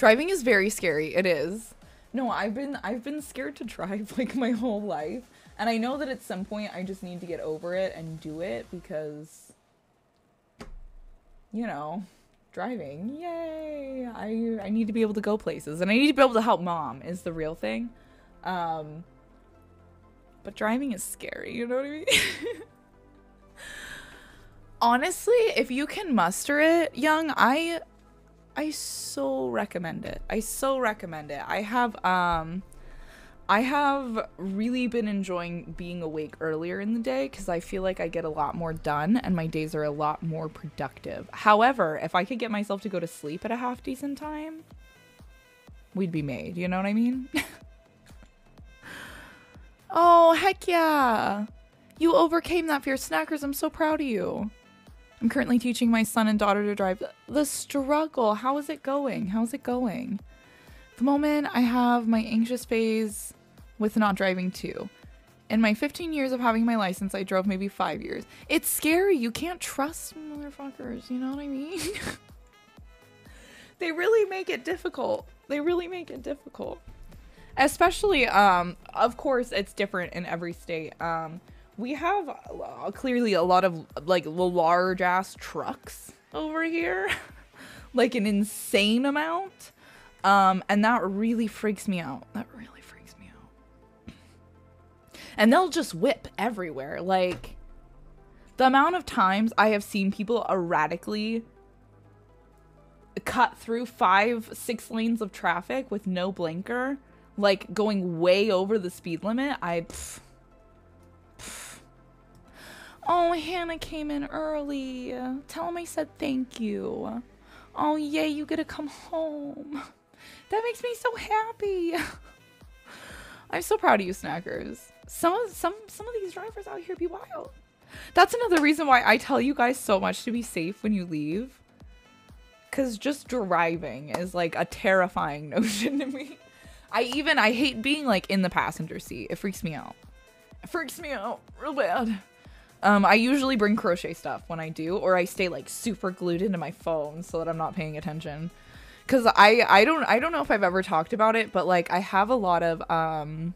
Driving is very scary. It is. No, I've been I've been scared to drive like my whole life. And I know that at some point I just need to get over it and do it because you know, driving. Yay. I I need to be able to go places and I need to be able to help mom is the real thing. Um but driving is scary, you know what I mean? Honestly, if you can muster it, young, I I so recommend it. I so recommend it. I have um I have really been enjoying being awake earlier in the day because I feel like I get a lot more done and my days are a lot more productive. However, if I could get myself to go to sleep at a half decent time, we'd be made. You know what I mean? oh, heck yeah. You overcame that fear. Snackers, I'm so proud of you. I'm currently teaching my son and daughter to drive. The struggle. How is it going? How's it going? The moment I have my anxious phase with not driving too. In my 15 years of having my license, I drove maybe five years. It's scary. You can't trust motherfuckers. You know what I mean? they really make it difficult. They really make it difficult. Especially, um, of course, it's different in every state. Um, we have uh, clearly a lot of like large ass trucks over here, like an insane amount. Um, and that really freaks me out. That really freaks me out. And they'll just whip everywhere. Like the amount of times I have seen people erratically cut through five, six lanes of traffic with no blinker, like going way over the speed limit. I. Pff, Oh, Hannah came in early. Tell him I said thank you. Oh, yay, you get to come home. That makes me so happy. I'm so proud of you, snackers. Some of some some of these drivers out here be wild. That's another reason why I tell you guys so much to be safe when you leave. Cause just driving is like a terrifying notion to me. I even I hate being like in the passenger seat. It freaks me out. It freaks me out real bad. Um, I usually bring crochet stuff when I do, or I stay like super glued into my phone so that I'm not paying attention. Cause I I don't I don't know if I've ever talked about it, but like I have a lot of um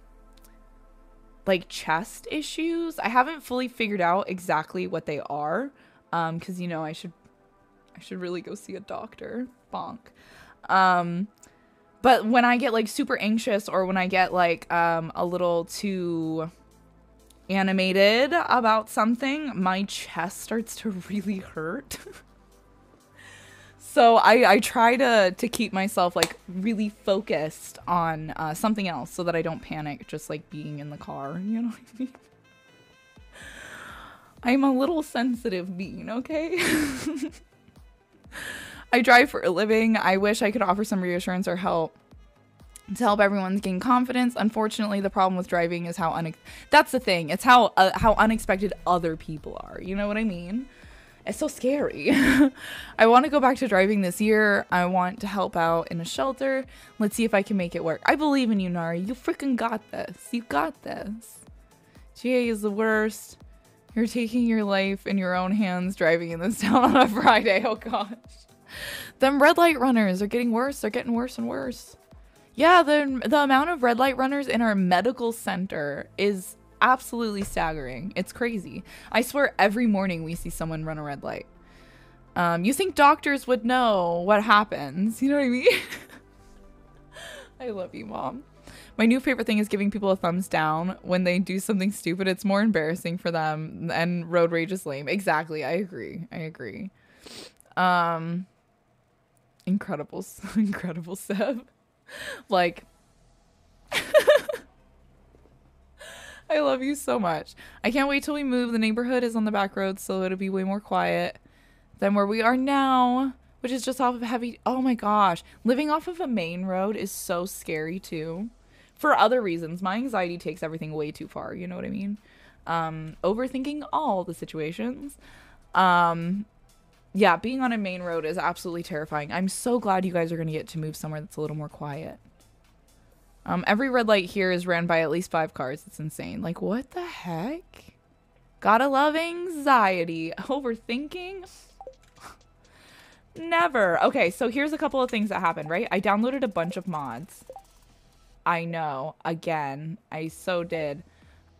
like chest issues. I haven't fully figured out exactly what they are. Um, cause you know I should I should really go see a doctor. Bonk. Um, but when I get like super anxious or when I get like um a little too animated about something, my chest starts to really hurt. so I, I try to, to keep myself like really focused on uh, something else so that I don't panic just like being in the car. You know what I mean? I'm a little sensitive being, okay? I drive for a living. I wish I could offer some reassurance or help to help everyone gain confidence. Unfortunately, the problem with driving is how unex- that's the thing. It's how uh, how unexpected other people are. You know what I mean? It's so scary. I want to go back to driving this year. I want to help out in a shelter. Let's see if I can make it work. I believe in you, Nari. You freaking got this. You got this. GA is the worst. You're taking your life in your own hands driving in this town on a Friday. Oh gosh. Them red light runners are getting worse. They're getting worse and worse. Yeah, the the amount of red light runners in our medical center is absolutely staggering. It's crazy. I swear every morning we see someone run a red light. Um, you think doctors would know what happens? You know what I mean? I love you, mom. My new favorite thing is giving people a thumbs down when they do something stupid. It's more embarrassing for them, and road rage is lame. Exactly. I agree. I agree. Um, incredible, incredible Seb. like I love you so much. I can't wait till we move. The neighborhood is on the back road, so it'll be way more quiet than where we are now, which is just off of heavy. Oh my gosh. Living off of a main road is so scary too. For other reasons. My anxiety takes everything way too far. You know what I mean? Um, overthinking all the situations. Um, yeah, being on a main road is absolutely terrifying. I'm so glad you guys are going to get to move somewhere that's a little more quiet. Um, every red light here is ran by at least five cars. It's insane. Like, what the heck? Gotta love anxiety. Overthinking? Never. Okay, so here's a couple of things that happened, right? I downloaded a bunch of mods. I know. Again, I so did.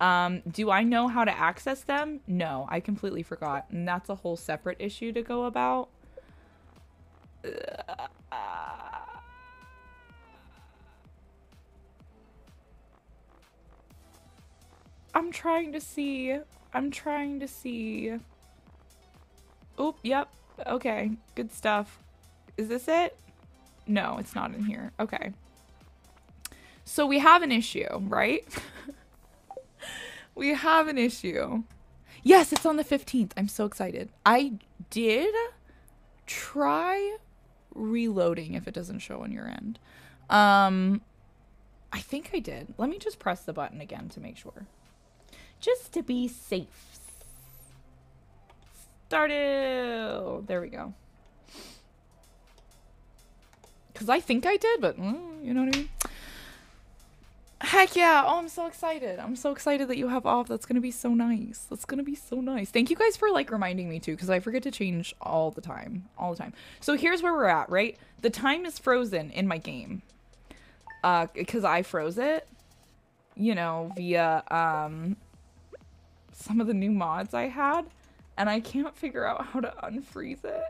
Um, do I know how to access them? No, I completely forgot. And that's a whole separate issue to go about. I'm trying to see. I'm trying to see. Oop, yep. Okay, good stuff. Is this it? No, it's not in here. Okay. So we have an issue, right? we have an issue. Yes, it's on the 15th. I'm so excited. I did try reloading if it doesn't show on your end. Um, I think I did. Let me just press the button again to make sure. Just to be safe. Started. There we go. Because I think I did, but mm, you know what I mean? Heck yeah. Oh, I'm so excited. I'm so excited that you have off. That's going to be so nice. That's going to be so nice. Thank you guys for like reminding me too, because I forget to change all the time. All the time. So here's where we're at, right? The time is frozen in my game. Uh, because I froze it, you know, via, um, some of the new mods I had. And I can't figure out how to unfreeze it.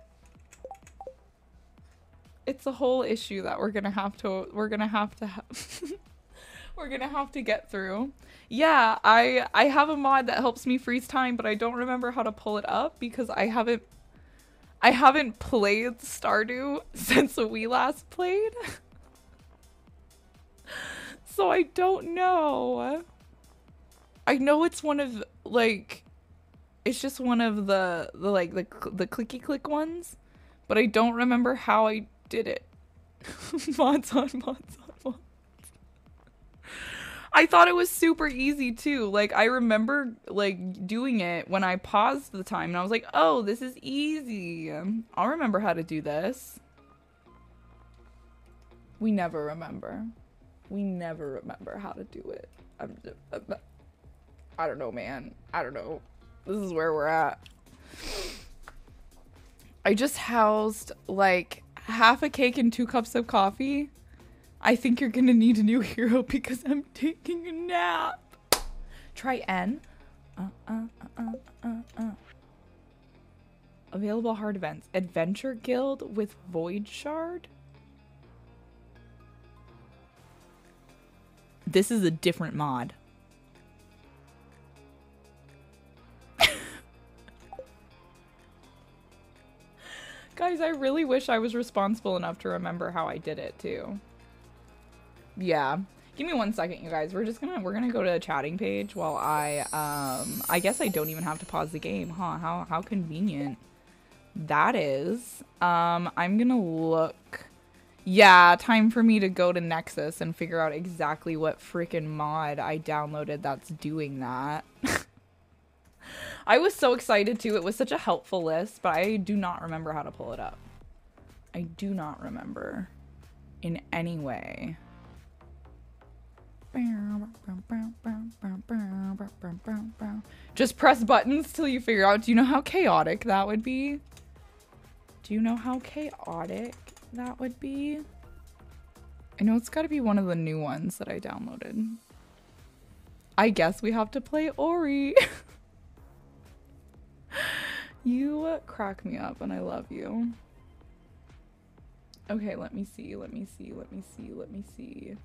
It's a whole issue that we're gonna have to, we're gonna have to have. we're gonna have to get through. Yeah, I I have a mod that helps me freeze time, but I don't remember how to pull it up because I haven't I haven't played Stardew since we last played. so I don't know. I know it's one of like it's just one of the the like the the clicky click ones, but I don't remember how I did it. mods on mods on. I thought it was super easy too. Like I remember like doing it when I paused the time and I was like, "Oh, this is easy. I'll remember how to do this." We never remember. We never remember how to do it. I'm I'm, uh, uh, I don't know, man. I don't know. This is where we're at. I just housed like half a cake and two cups of coffee I think you're gonna need a new hero because I'm taking a nap. Try N. Uh, uh, uh, uh, uh. Available hard events. Adventure Guild with Void Shard. This is a different mod. Guys, I really wish I was responsible enough to remember how I did it too yeah. Give me one second, you guys. We're just gonna we're gonna go to a chatting page while I um I guess I don't even have to pause the game, huh? How how convenient that is. Um I'm gonna look yeah, time for me to go to Nexus and figure out exactly what freaking mod I downloaded that's doing that. I was so excited too. It was such a helpful list, but I do not remember how to pull it up. I do not remember in any way. Just press buttons till you figure out. Do you know how chaotic that would be? Do you know how chaotic that would be? I know it's got to be one of the new ones that I downloaded. I guess we have to play Ori. you crack me up and I love you. Okay, let me see, let me see, let me see, let me see.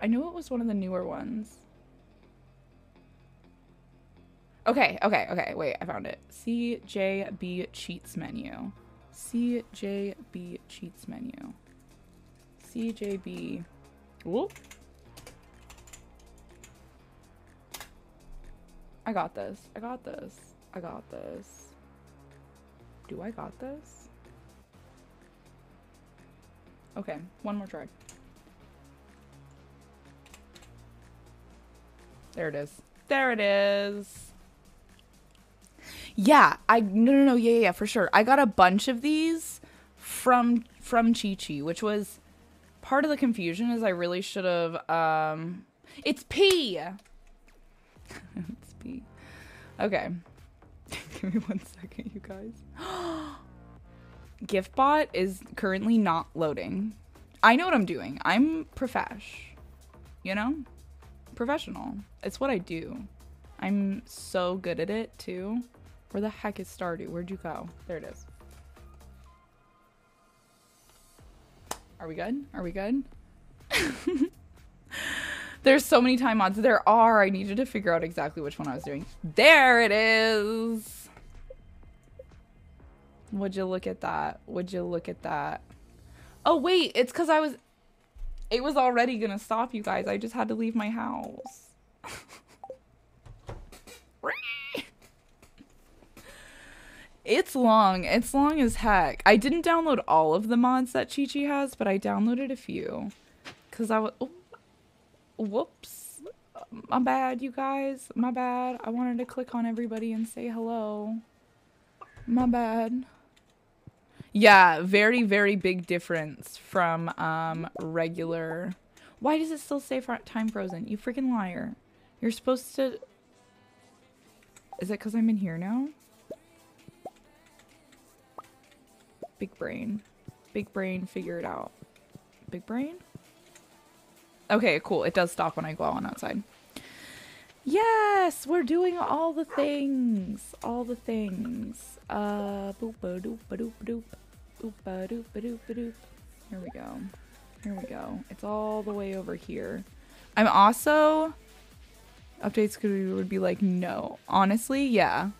I knew it was one of the newer ones. Okay, okay, okay. Wait, I found it. CJB cheats menu. CJB cheats menu. CJB. Whoop. I got this. I got this. I got this. Do I got this? Okay, one more try. There it is. There it is. Yeah, I no no no yeah yeah for sure. I got a bunch of these from from Chi Chi, which was part of the confusion is I really should have um it's P. Let's be. Okay. Give me one second, you guys. Giftbot is currently not loading. I know what I'm doing. I'm profesh. You know? Professional. It's what I do. I'm so good at it too. Where the heck is Stardew? Where'd you go? There it is. Are we good? Are we good? There's so many time mods. There are. I needed to figure out exactly which one I was doing. There it is. Would you look at that? Would you look at that? Oh, wait. It's because I was... It was already going to stop you guys. I just had to leave my house. it's long. It's long as heck. I didn't download all of the mods that Chi Chi has, but I downloaded a few. Because I was... Oh, whoops. My bad, you guys. My bad. I wanted to click on everybody and say hello. My bad. Yeah, very, very big difference from um, regular. Why does it still say time frozen? You freaking liar. You're supposed to... Is it because I'm in here now? Big brain. Big brain, figure it out. Big brain? Okay, cool. It does stop when I go on outside. Yes, we're doing all the things. All the things. Uh, boop a doop doop doop. Oop a doop. Here we go. Here we go. It's all the way over here. I'm also updates could would be like no. Honestly, yeah.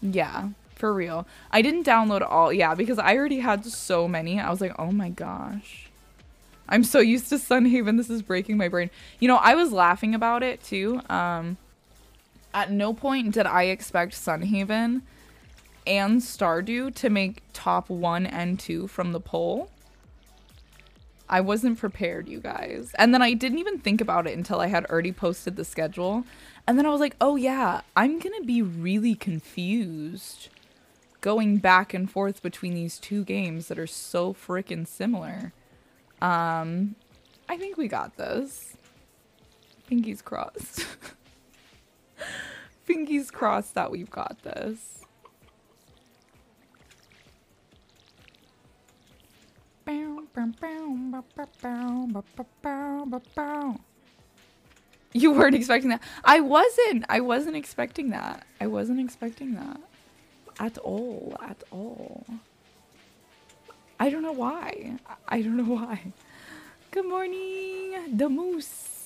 Yeah, for real. I didn't download all yeah, because I already had so many. I was like, "Oh my gosh." I'm so used to Sun Haven. This is breaking my brain. You know, I was laughing about it too. Um, at no point did I expect Sun Haven and Stardew to make top one and two from the poll. I wasn't prepared, you guys. And then I didn't even think about it until I had already posted the schedule. And then I was like, oh yeah, I'm going to be really confused going back and forth between these two games that are so freaking similar. Um, I think we got this. Pinky's crossed. Pinky's crossed that we've got this. You weren't expecting that. I wasn't. I wasn't expecting that. I wasn't expecting that. At all. At all. I don't know why. I don't know why. Good morning, the moose.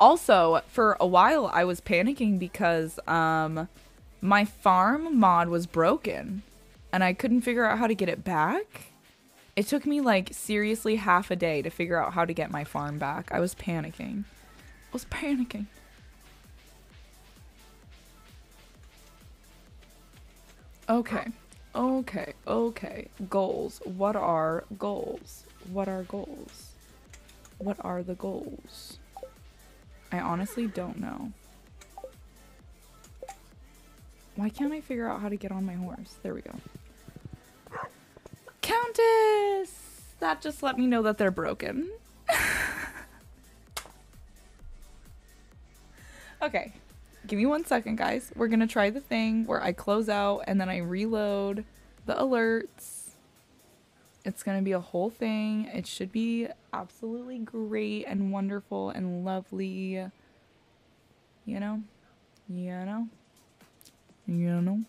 Also, for a while I was panicking because um my farm mod was broken and I couldn't figure out how to get it back. It took me like seriously half a day to figure out how to get my farm back. I was panicking. I was panicking. Okay. Okay. Okay. Goals. What are goals? What are goals? What are the goals? I honestly don't know. Why can't I figure out how to get on my horse? There we go. Countess! That just let me know that they're broken. okay. Give me one second, guys. We're going to try the thing where I close out and then I reload the alerts. It's going to be a whole thing. It should be absolutely great and wonderful and lovely. You know? You know? You know?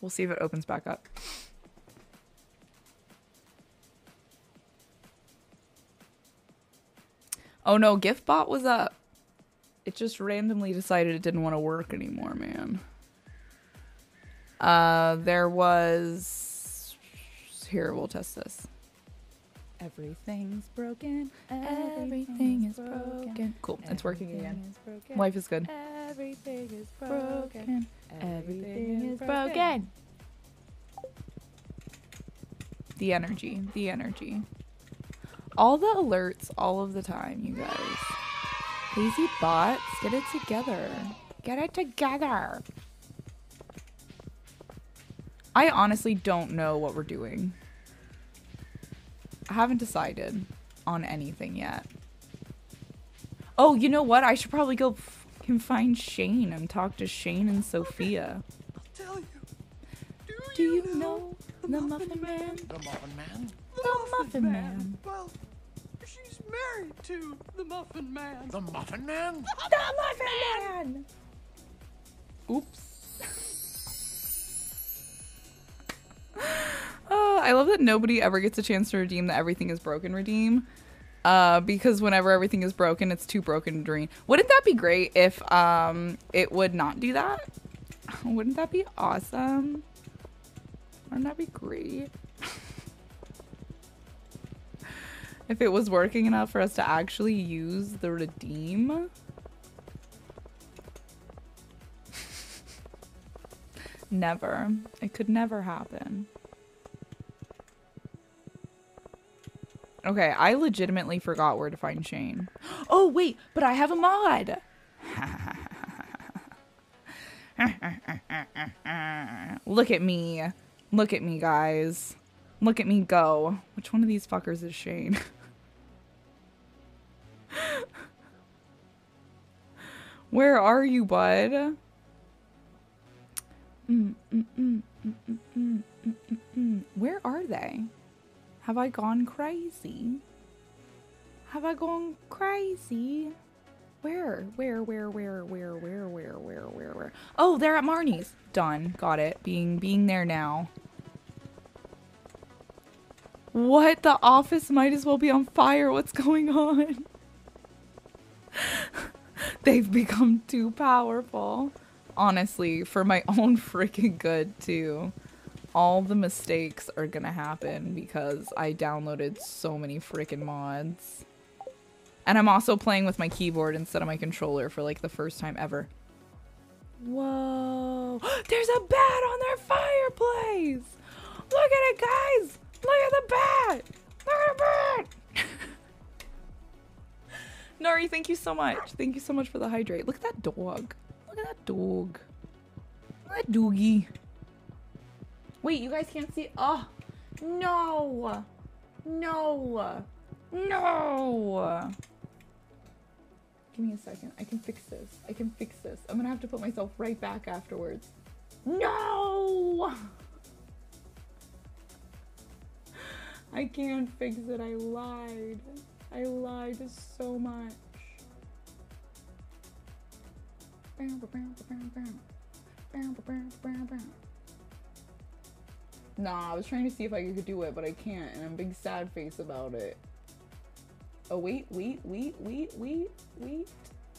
We'll see if it opens back up. Oh no, GiftBot was up it just randomly decided it didn't want to work anymore, man. Uh, there was... Here, we'll test this. Everything's broken. Everything is broken. Cool, it's working again. Life is good. Everything is broken. Everything is broken. The energy. The energy. All the alerts all of the time, you guys. Lazy bots, get it together. Get it together. I honestly don't know what we're doing. I haven't decided on anything yet. Oh, you know what? I should probably go can find Shane and talk to Shane and Sophia. I'll tell you. Do, Do you know the Muffin Man? The Muffin Man? The Muffin Man. Well, she's married to the Muffin Man. The Muffin Man? The Muffin Man! Oops. Uh, I love that nobody ever gets a chance to redeem the everything is broken redeem. Uh, because whenever everything is broken, it's too broken to dream. Wouldn't that be great if um it would not do that? Wouldn't that be awesome? Wouldn't that be great? if it was working enough for us to actually use the redeem. Never. It could never happen. Okay, I legitimately forgot where to find Shane. Oh, wait, but I have a mod. Look at me. Look at me, guys. Look at me go. Which one of these fuckers is Shane? Where are you, bud? Mm, mm, mm, mm, mm, mm, mm, mm, mm. Where are they? Have I gone crazy? Have I gone crazy? Where? Where, where, where, where, where, where, where, where, where? Oh, they're at Marnie's. Done. Got it. Being being there now. What? The office might as well be on fire. What's going on? They've become too powerful. Honestly, for my own freaking good, too. All the mistakes are gonna happen because I downloaded so many freaking mods. And I'm also playing with my keyboard instead of my controller for like the first time ever. Whoa. There's a bat on their fireplace! Look at it, guys! Look at the bat! Look at the bat! Nori, thank you so much. Thank you so much for the hydrate. Look at that dog. Look at that dog. Look at that doogie. Wait, you guys can't see. Oh, no. No. No. Give me a second. I can fix this. I can fix this. I'm gonna have to put myself right back afterwards. No! I can't fix it. I lied. I lied so much. Nah, I was trying to see if I could do it, but I can't, and I'm big sad face about it. Oh, wait, wait, wait, wait, wait, wait,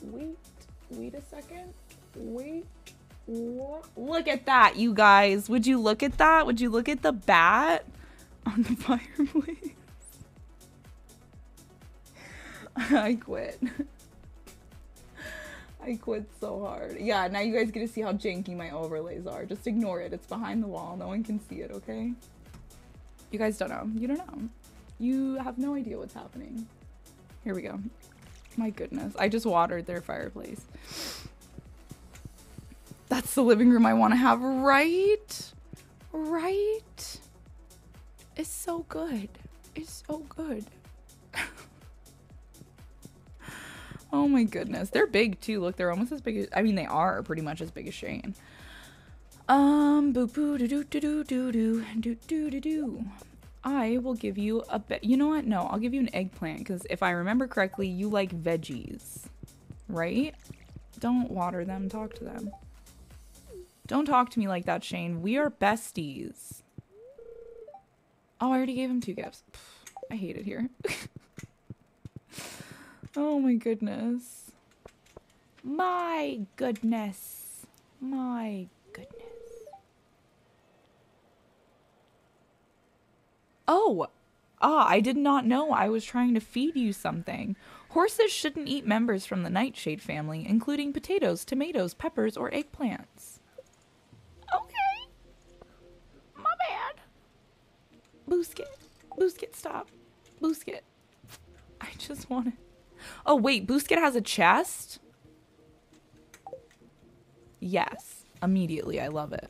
wait, wait a second. Wait. Look at that, you guys. Would you look at that? Would you look at the bat on the fireplace? I quit. I quit so hard. Yeah, now you guys get to see how janky my overlays are. Just ignore it. It's behind the wall. No one can see it, okay? You guys don't know. You don't know. You have no idea what's happening. Here we go. My goodness. I just watered their fireplace. That's the living room I want to have, right? Right? It's so good. It's so good. Oh my goodness. They're big too. Look, they're almost as big as I mean they are pretty much as big as Shane. Um boo boo doo doo doo doo doo doo doo doo doo. I will give you a bit. You know what? No, I'll give you an eggplant because if I remember correctly, you like veggies, right? Don't water them. Talk to them. Don't talk to me like that, Shane. We are besties. Oh, I already gave him two gifts. I hate it here. oh my goodness. My goodness. My goodness. Oh, ah, I did not know I was trying to feed you something. Horses shouldn't eat members from the nightshade family, including potatoes, tomatoes, peppers, or eggplants. Okay. My bad. Boosket. Boosket, stop. Boosket. I just want to. Oh, wait, Boosket has a chest? Yes. Immediately. I love it.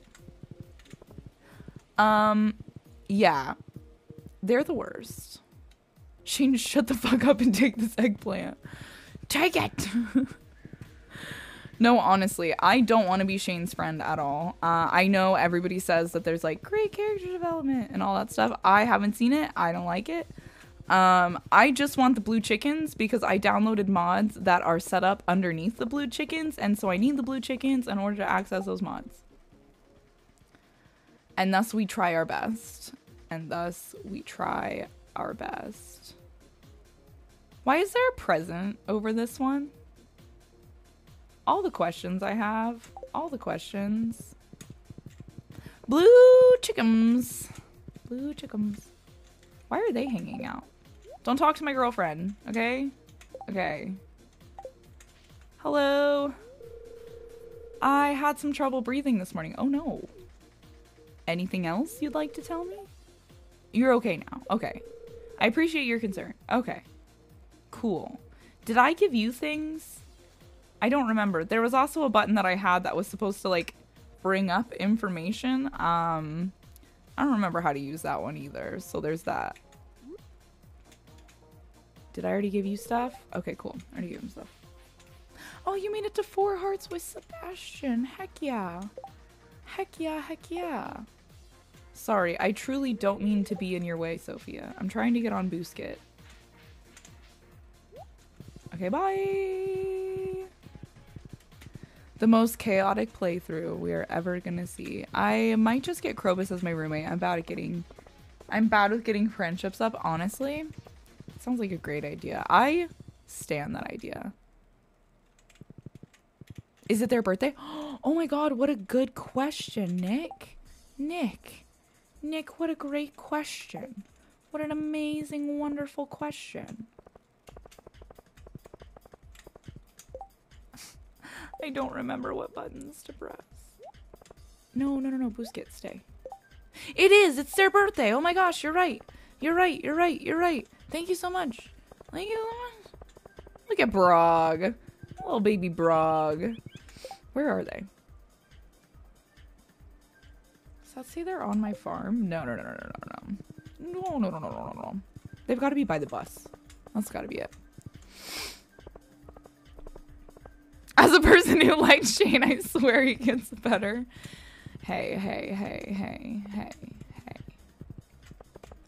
Um, yeah. They're the worst. Shane, shut the fuck up and take this eggplant. Take it! no, honestly, I don't want to be Shane's friend at all. Uh, I know everybody says that there's like great character development and all that stuff. I haven't seen it. I don't like it. Um, I just want the blue chickens because I downloaded mods that are set up underneath the blue chickens, and so I need the blue chickens in order to access those mods. And thus we try our best. And thus we try our best. Why is there a present over this one? All the questions I have. All the questions. Blue chickens. Blue chickens. Why are they hanging out? Don't talk to my girlfriend, okay? Okay. Hello? I had some trouble breathing this morning. Oh no. Anything else you'd like to tell me? You're okay now. Okay. I appreciate your concern. Okay. Cool. Did I give you things? I don't remember. There was also a button that I had that was supposed to like bring up information. Um I don't remember how to use that one either. So there's that. Did I already give you stuff? Okay, cool. I already gave him stuff. Oh, you made it to four hearts with Sebastian. Heck yeah. Heck yeah, heck yeah. Sorry, I truly don't mean to be in your way, Sophia. I'm trying to get on Booskit. Okay, bye. The most chaotic playthrough we are ever gonna see. I might just get Krobus as my roommate. I'm bad at getting... I'm bad with getting friendships up, honestly. Sounds like a great idea. I stand that idea. Is it their birthday? Oh my god, what a good question, Nick. Nick. Nick, what a great question. What an amazing, wonderful question. I don't remember what buttons to press. No, no, no, no, Boosket, stay. It is! It's their birthday! Oh my gosh, you're right. You're right, you're right, you're right. Thank you so much. Thank you. Look at Brog. Little baby Brog. Where are they? Does that say they're on my farm? No, no, no, no, no, no, no. No, no, no, no, no, no. They've got to be by the bus. That's got to be it. As a person who likes Shane, I swear he gets better. Hey, hey, hey, hey, hey.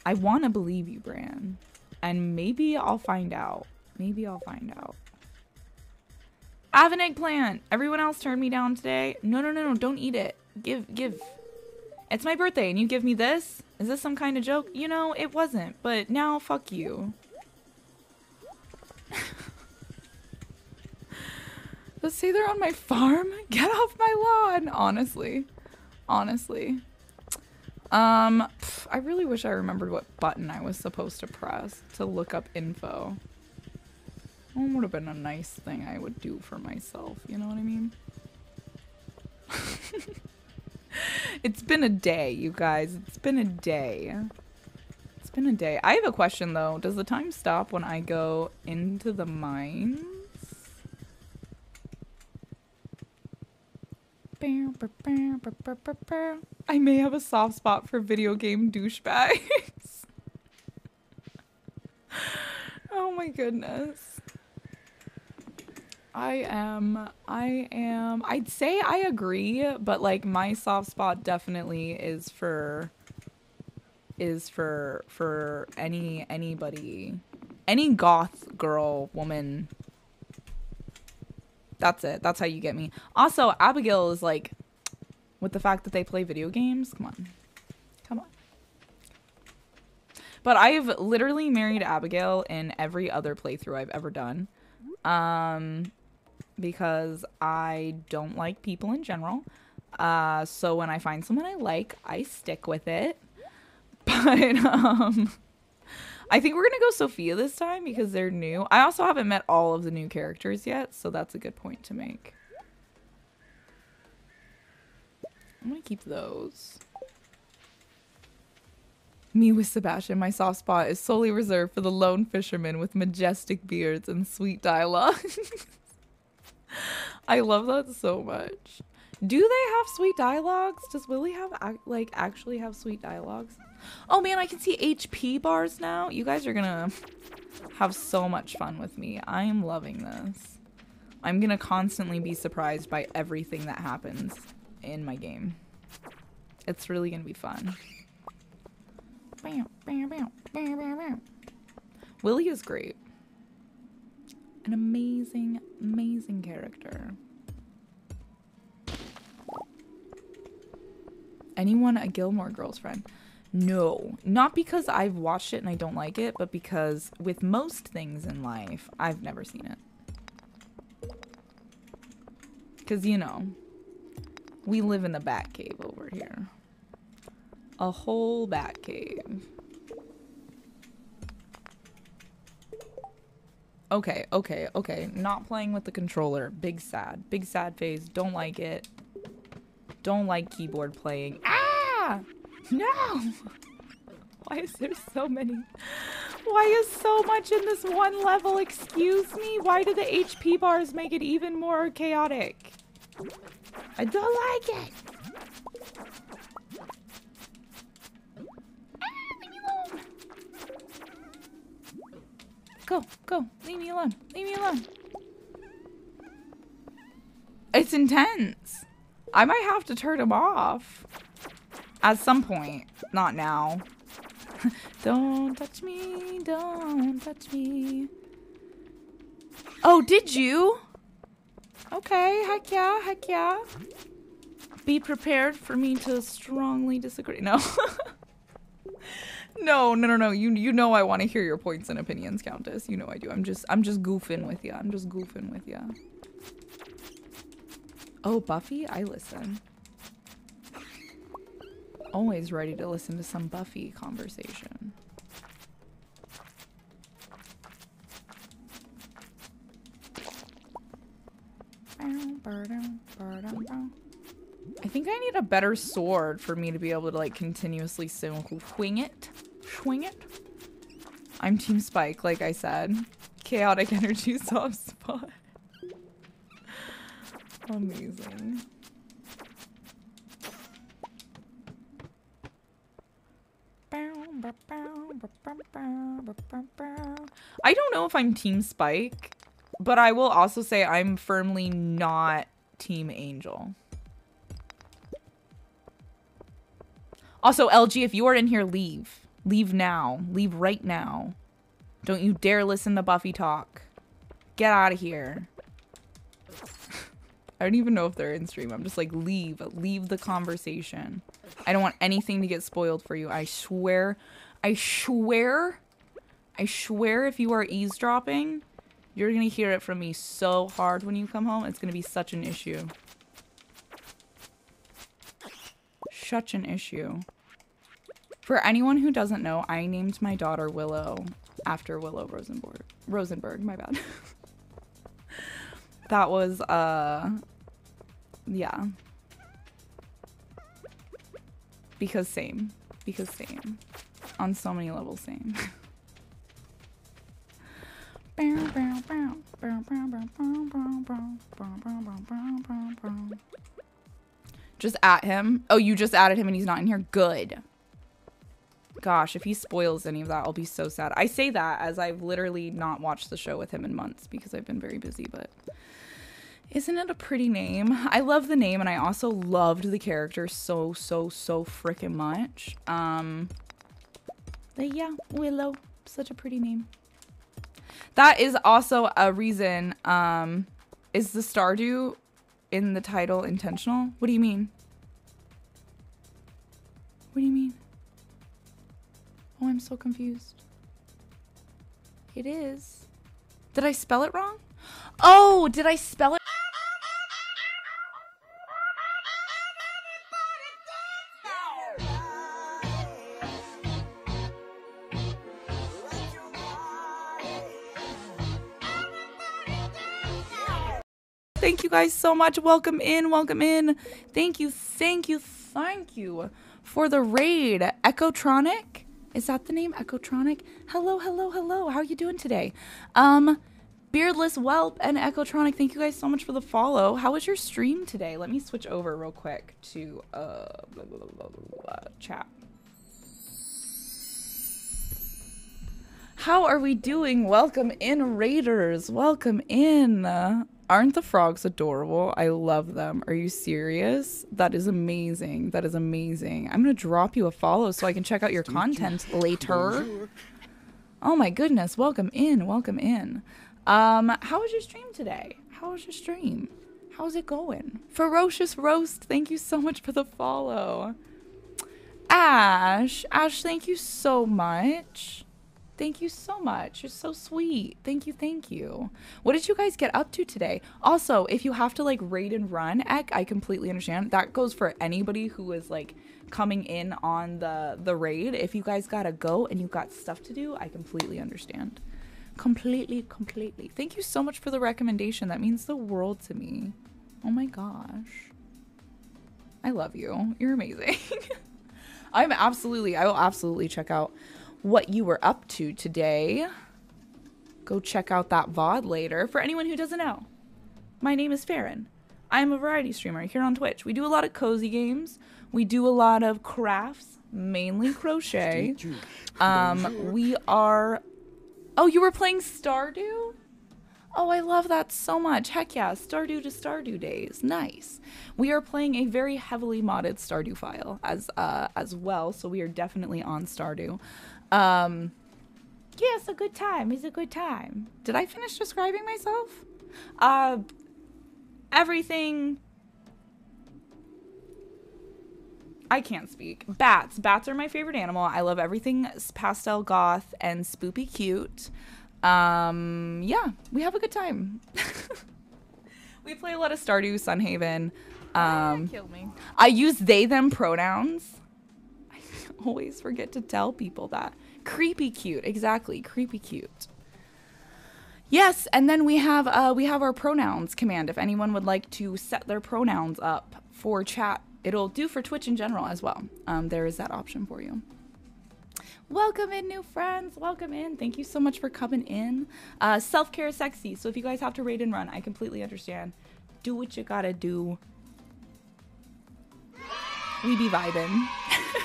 I want to believe you, Bran. And maybe I'll find out. Maybe I'll find out. I have an eggplant. Everyone else turned me down today. No, no, no, no. Don't eat it. Give, give. It's my birthday and you give me this? Is this some kind of joke? You know, it wasn't. But now, fuck you. Let's say they're on my farm. Get off my lawn. Honestly. Honestly. Um, pff, I really wish I remembered what button I was supposed to press to look up info. Well, would have been a nice thing I would do for myself, you know what I mean? it's been a day, you guys. It's been a day. It's been a day. I have a question though. Does the time stop when I go into the mines? I may have a soft spot for video game douchebags. oh my goodness. I am, I am, I'd say I agree, but like my soft spot definitely is for, is for, for any, anybody, any goth girl, woman. That's it. That's how you get me. Also, Abigail is like, with the fact that they play video games, come on. Come on. But I've literally married Abigail in every other playthrough I've ever done. Um, because I don't like people in general. Uh, so when I find someone I like, I stick with it. But um, I think we're gonna go Sophia this time because they're new. I also haven't met all of the new characters yet, so that's a good point to make. I'm gonna keep those. Me with Sebastian, my soft spot is solely reserved for the lone fisherman with majestic beards and sweet dialogue. I love that so much. Do they have sweet dialogues? Does Willy have like actually have sweet dialogues? Oh man, I can see HP bars now. You guys are gonna have so much fun with me. I am loving this. I'm gonna constantly be surprised by everything that happens in my game. It's really gonna be fun. Willy is great. An amazing, amazing character. Anyone a Gilmore Girls friend? No, not because I've watched it and I don't like it, but because with most things in life, I've never seen it. Because, you know, we live in the bat cave over here. A whole bat cave. Okay, okay, okay. Not playing with the controller. Big sad. Big sad phase. Don't like it. Don't like keyboard playing. Ah! No! Why is there so many? Why is so much in this one level? Excuse me? Why do the HP bars make it even more chaotic? I don't like it! Go, go. Leave me alone. Leave me alone. It's intense. I might have to turn him off. At some point. Not now. don't touch me. Don't touch me. Oh, did you? Okay, heck yeah, heck yeah. Be prepared for me to strongly disagree. No. no, no, no, no. You you know I want to hear your points and opinions, Countess. You know I do. I'm just I'm just goofing with you. I'm just goofing with you. Oh, Buffy? I listen. Always ready to listen to some Buffy conversation. I think I need a better sword for me to be able to like continuously swing it. Swing it. I'm Team Spike, like I said. Chaotic energy soft spot. Amazing. I don't know if I'm Team Spike, but I will also say I'm firmly not Team Angel. Also, LG, if you are in here, leave. Leave now. Leave right now. Don't you dare listen to Buffy talk. Get out of here. I don't even know if they're in stream. I'm just like, leave. Leave the conversation. I don't want anything to get spoiled for you. I swear. I swear. I swear if you are eavesdropping, you're going to hear it from me so hard when you come home. It's going to be such an issue. Such an issue. For anyone who doesn't know, I named my daughter Willow after Willow Rosenborg. Rosenberg, my bad. that was, uh, yeah. Because same. Because same. On so many levels, same. Just at him. Oh, you just added him and he's not in here? Good. Gosh, if he spoils any of that, I'll be so sad. I say that as I've literally not watched the show with him in months because I've been very busy, but... Isn't it a pretty name? I love the name and I also loved the character so, so, so freaking much. Um, but yeah, Willow. Such a pretty name. That is also a reason, um, is the Stardew in the title intentional? What do you mean? What do you mean? Oh, I'm so confused. It is. Did I spell it wrong? Oh, did I spell it? Thank you guys so much. Welcome in, welcome in. Thank you, thank you, thank you for the raid. Echotronic? Is that the name? Echotronic? Hello, hello, hello. How are you doing today? Um, Beardless Whelp and Echotronic, thank you guys so much for the follow. How was your stream today? Let me switch over real quick to uh, blah, blah, blah, chat. How are we doing? Welcome in, Raiders. Welcome in. Aren't the frogs adorable? I love them. Are you serious? That is amazing. That is amazing. I'm going to drop you a follow so I can check out your content later. Oh my goodness. Welcome in. Welcome in. Um, how was your stream today? How was your stream? How's it going? Ferocious Roast, thank you so much for the follow. Ash, Ash, thank you so much. Thank you so much. You're so sweet. Thank you, thank you. What did you guys get up to today? Also, if you have to like raid and run, Ek, I completely understand. That goes for anybody who is like coming in on the the raid. If you guys gotta go and you've got stuff to do, I completely understand. Completely, completely. Thank you so much for the recommendation. That means the world to me. Oh my gosh. I love you. You're amazing. I'm absolutely, I will absolutely check out what you were up to today. Go check out that VOD later. For anyone who doesn't know, my name is Ferryn. I'm a variety streamer here on Twitch. We do a lot of cozy games. We do a lot of crafts, mainly crochet. Um, we are. Oh, you were playing Stardew? Oh, I love that so much. Heck yeah, Stardew to Stardew days. Nice. We are playing a very heavily modded Stardew file as uh, as well, so we are definitely on Stardew. Um, yeah, it's a good time. It's a good time. Did I finish describing myself? Uh, everything. I can't speak. Bats. Bats are my favorite animal. I love everything pastel goth and spoopy cute. Um, yeah, we have a good time. we play a lot of Stardew, Sunhaven. Um, kill me. I use they them pronouns. Always forget to tell people that. Creepy cute, exactly. Creepy cute. Yes, and then we have uh, we have our pronouns command. If anyone would like to set their pronouns up for chat, it'll do for Twitch in general as well. Um, there is that option for you. Welcome in, new friends. Welcome in. Thank you so much for coming in. Uh, Self care is sexy. So if you guys have to raid and run, I completely understand. Do what you gotta do. We be vibing.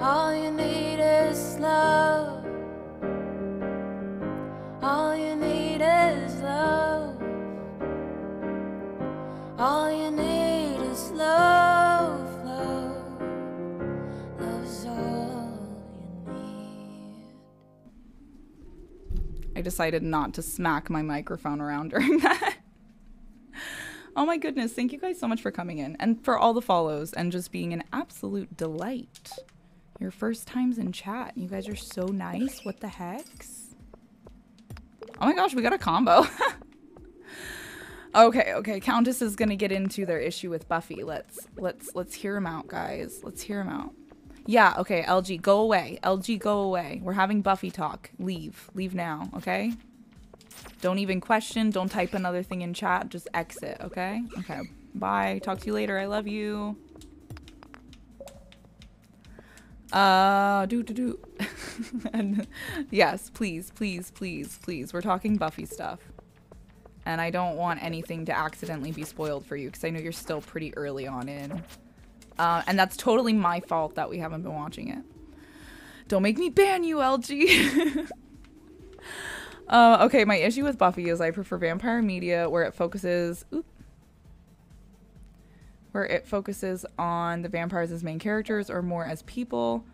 All you need is love. All you need is love. All you need is love, love. Love's all you need. I decided not to smack my microphone around during that. Oh my goodness, thank you guys so much for coming in and for all the follows and just being an absolute delight. Your first times in chat. You guys are so nice. What the hex? Oh my gosh, we got a combo. okay, okay. Countess is gonna get into their issue with Buffy. Let's let's let's hear him out, guys. Let's hear him out. Yeah, okay, LG, go away. LG, go away. We're having Buffy talk. Leave. Leave now, okay? Don't even question. Don't type another thing in chat. Just exit, okay? Okay. Bye. Talk to you later. I love you. Uh, do do do. and yes, please, please, please, please. We're talking Buffy stuff. And I don't want anything to accidentally be spoiled for you because I know you're still pretty early on in. Uh, and that's totally my fault that we haven't been watching it. Don't make me ban you, LG. uh, okay, my issue with Buffy is I prefer vampire media where it focuses. Oop, where it focuses on the vampires as main characters or more as people.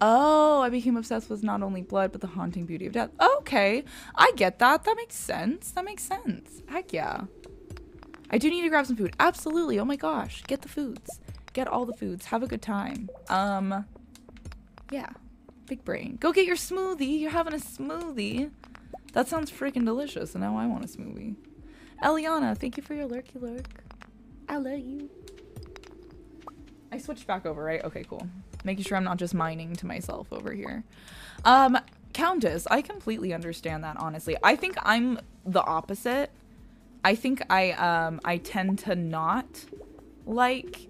Oh, I became obsessed with not only blood, but the haunting beauty of death. Okay, I get that. That makes sense. That makes sense. Heck yeah. I do need to grab some food. Absolutely. Oh my gosh. Get the foods. Get all the foods. Have a good time. Um, yeah. Big brain. Go get your smoothie. You're having a smoothie. That sounds freaking delicious, and now I want a smoothie. Eliana, thank you for your lurky lurk. I love you. I switched back over, right? Okay, cool. Making sure I'm not just mining to myself over here. Um, Countess, I completely understand that, honestly. I think I'm the opposite. I think I, um, I tend to not like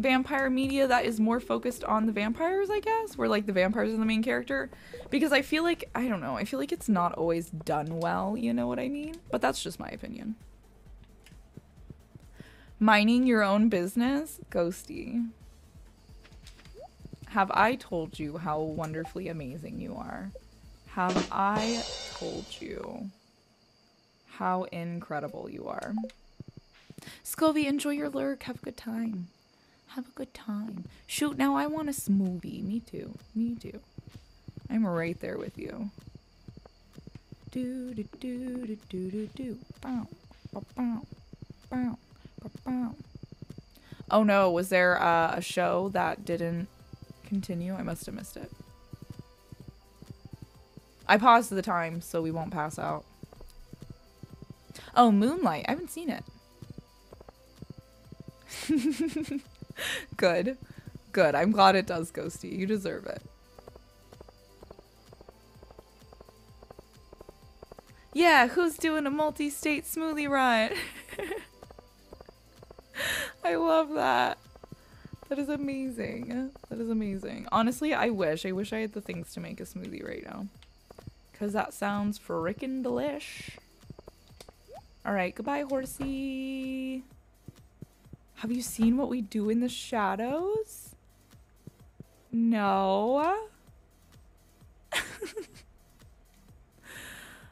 vampire media that is more focused on the vampires, I guess, where like the vampires are the main character. Because I feel like, I don't know, I feel like it's not always done well, you know what I mean? But that's just my opinion. Mining your own business? Ghosty. Have I told you how wonderfully amazing you are? Have I told you how incredible you are? Scovy, enjoy your lurk. Have a good time. Have a good time. Shoot, now I want a smoothie. Me too. Me too. I'm right there with you. Do do do do do do do. Bow, bow, bow, bow, bow. Oh no, was there uh, a show that didn't continue? I must have missed it. I paused the time so we won't pass out. Oh, Moonlight. I haven't seen it. Good. Good. I'm glad it does, Ghosty. You deserve it. Yeah, who's doing a multi-state smoothie run? I love that. That is amazing. That is amazing. Honestly, I wish. I wish I had the things to make a smoothie right now. Because that sounds frickin' delish. Alright, goodbye, horsey. Have you seen what we do in the shadows? No.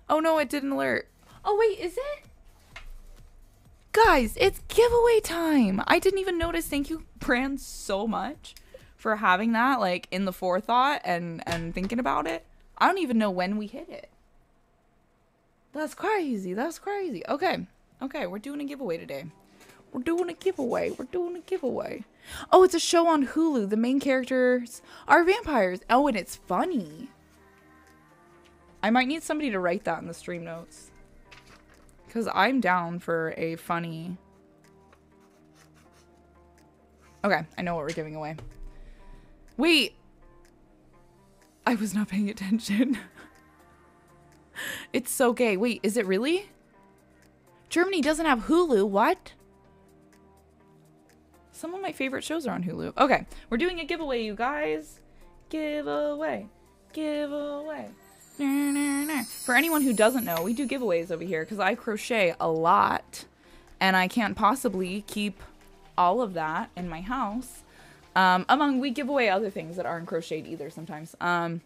oh no, it didn't alert. Oh wait, is it? Guys, it's giveaway time. I didn't even notice. Thank you, Brand, so much for having that like in the forethought and and thinking about it. I don't even know when we hit it. That's crazy. That's crazy. Okay. Okay, we're doing a giveaway today. We're doing a giveaway. We're doing a giveaway. Oh, it's a show on Hulu. The main characters are vampires. Oh, and it's funny. I might need somebody to write that in the stream notes. Because I'm down for a funny... Okay, I know what we're giving away. Wait! I was not paying attention. it's so gay. Wait, is it really? Germany doesn't have Hulu. What? Some of my favorite shows are on Hulu. Okay, we're doing a giveaway, you guys. Giveaway. Giveaway. For anyone who doesn't know, we do giveaways over here because I crochet a lot and I can't possibly keep all of that in my house. Um, among we give away other things that aren't crocheted either sometimes. Um,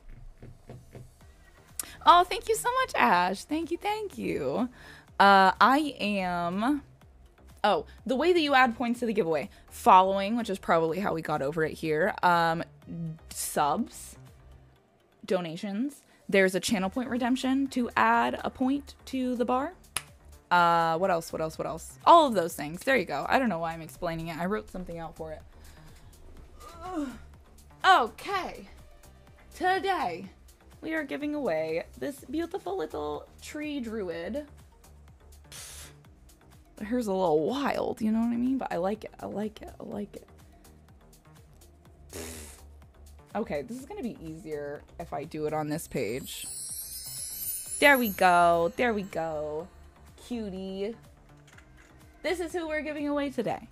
oh, thank you so much, Ash. Thank you, thank you. Uh, I am. Oh, the way that you add points to the giveaway, following, which is probably how we got over it here. Um, subs, donations. There's a channel point redemption to add a point to the bar. Uh, what else? What else? What else? All of those things. There you go. I don't know why I'm explaining it. I wrote something out for it. Okay. Today, we are giving away this beautiful little tree druid. Hair's a little wild, you know what I mean? But I like it. I like it. I like it. Okay, this is to be easier if I do it on this page. There we go. There we go. Cutie. This is who we're giving away today.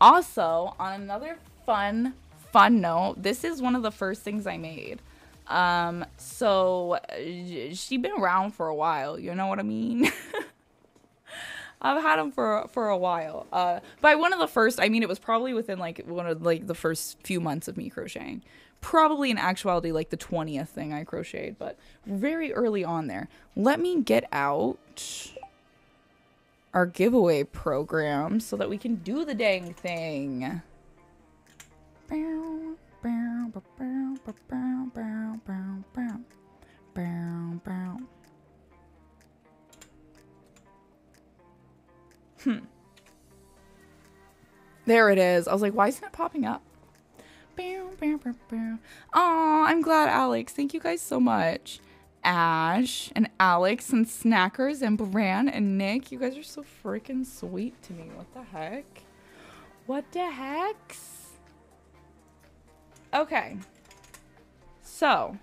Also, on another fun, fun note, this is one of the first things I made. Um, so she's been around for a while, you know what I mean? I've had them for for a while. Uh, by one of the first, I mean it was probably within like one of like the first few months of me crocheting. Probably in actuality like the twentieth thing I crocheted, but very early on there. Let me get out our giveaway program so that we can do the dang thing. Hmm. There it is. I was like, why isn't it popping up? Oh, I'm glad, Alex. Thank you guys so much. Ash and Alex and Snackers and Bran and Nick. You guys are so freaking sweet to me. What the heck? What the heck? Okay. So.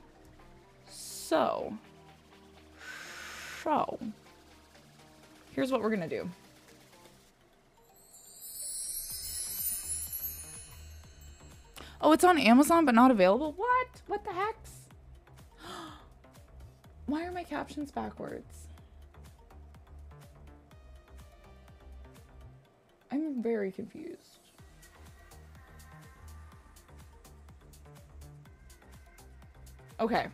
So. So. Here's what we're going to do. Oh, it's on Amazon but not available? What? What the heck? Why are my captions backwards? I'm very confused. Okay.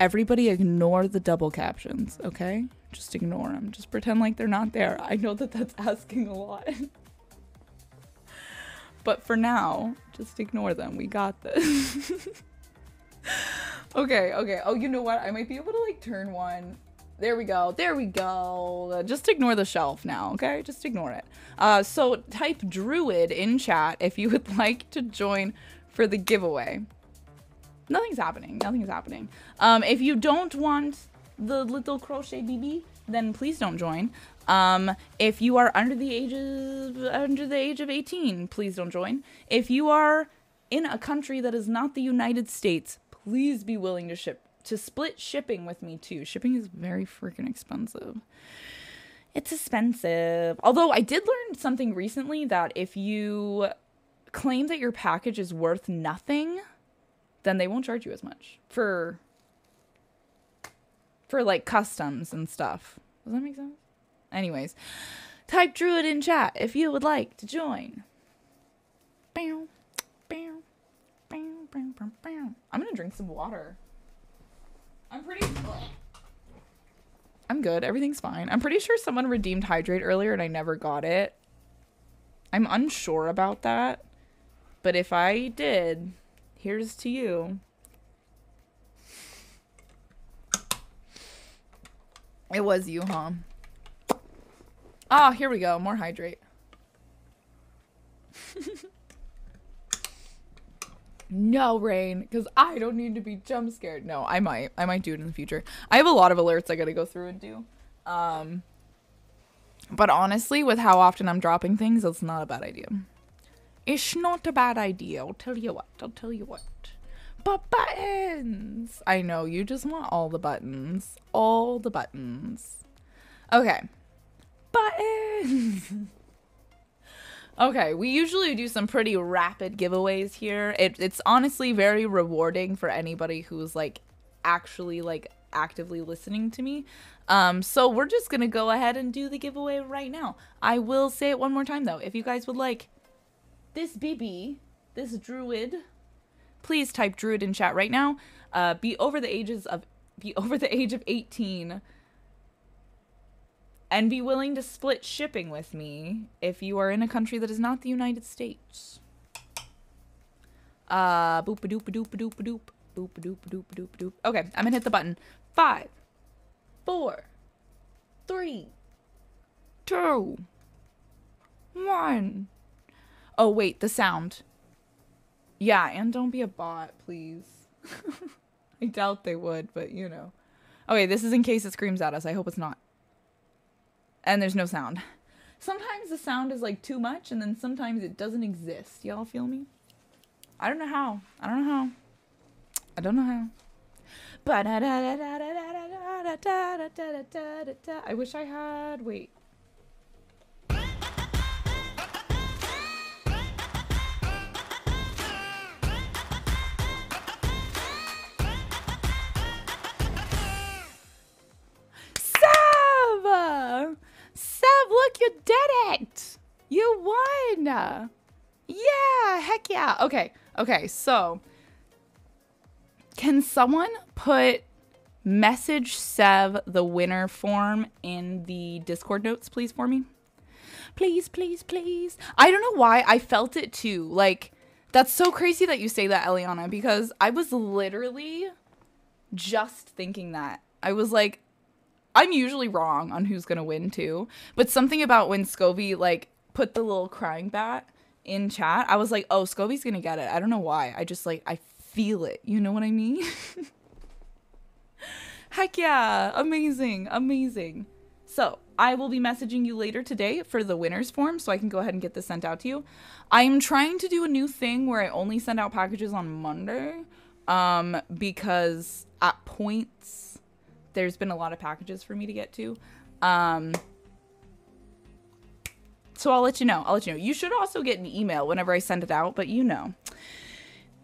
everybody ignore the double captions, okay? Just ignore them. Just pretend like they're not there. I know that that's asking a lot. But for now, just ignore them. We got this. okay, okay. Oh, you know what? I might be able to like turn one. There we go. There we go. Just ignore the shelf now, okay? Just ignore it. Uh, so type druid in chat if you would like to join for the giveaway. Nothing's happening. Nothing's happening. Um, if you don't want the little crochet BB, then please don't join. Um, if you are under the age of under the age of 18, please don't join. If you are in a country that is not the United States, please be willing to ship to split shipping with me too. Shipping is very freaking expensive. It's expensive. Although I did learn something recently that if you claim that your package is worth nothing, then they won't charge you as much for for like customs and stuff. Does that make sense? Anyways, type druid in chat if you would like to join. I'm gonna drink some water. I'm pretty. I'm good. Everything's fine. I'm pretty sure someone redeemed hydrate earlier and I never got it. I'm unsure about that. But if I did, here's to you. It was you, huh? Ah, here we go. More hydrate. no, Rain, because I don't need to be jump scared. No, I might. I might do it in the future. I have a lot of alerts I gotta go through and do. Um, but honestly, with how often I'm dropping things, it's not a bad idea. It's not a bad idea. I'll tell you what. I'll tell you what. But buttons! I know, you just want all the buttons. All the buttons. Okay. Buttons! okay, we usually do some pretty rapid giveaways here. It, it's honestly very rewarding for anybody who's like actually like actively listening to me. Um, so we're just gonna go ahead and do the giveaway right now. I will say it one more time though. If you guys would like this BB, this druid, please type druid in chat right now. Uh, be over the ages of be over the age of 18 and be willing to split shipping with me if you are in a country that is not the United States. Uh boop a doop a doop a doop a doop boop a doop a doop a doop a doop. Okay, I'm gonna hit the button. Five, four, three, two, one. Oh wait, the sound. Yeah, and don't be a bot, please. I doubt they would, but you know. Okay, this is in case it screams at us. I hope it's not. And there's no sound. Sometimes the sound is like too much, and then sometimes it doesn't exist. Y'all feel me? I don't know how. I don't know how. I don't know how. I wish I had. Wait. It! You won! Yeah, heck yeah. Okay, okay, so can someone put message Sev the winner form in the Discord notes, please, for me? Please, please, please. I don't know why I felt it too. Like, that's so crazy that you say that, Eliana, because I was literally just thinking that. I was like, I'm usually wrong on who's gonna win too, but something about when Scovy like put the little crying bat in chat, I was like, oh, Scovy's gonna get it. I don't know why. I just like I feel it. You know what I mean? Heck yeah! Amazing, amazing. So I will be messaging you later today for the winners form, so I can go ahead and get this sent out to you. I am trying to do a new thing where I only send out packages on Monday, um, because at points there's been a lot of packages for me to get to. Um, so I'll let you know. I'll let you know. You should also get an email whenever I send it out, but you know.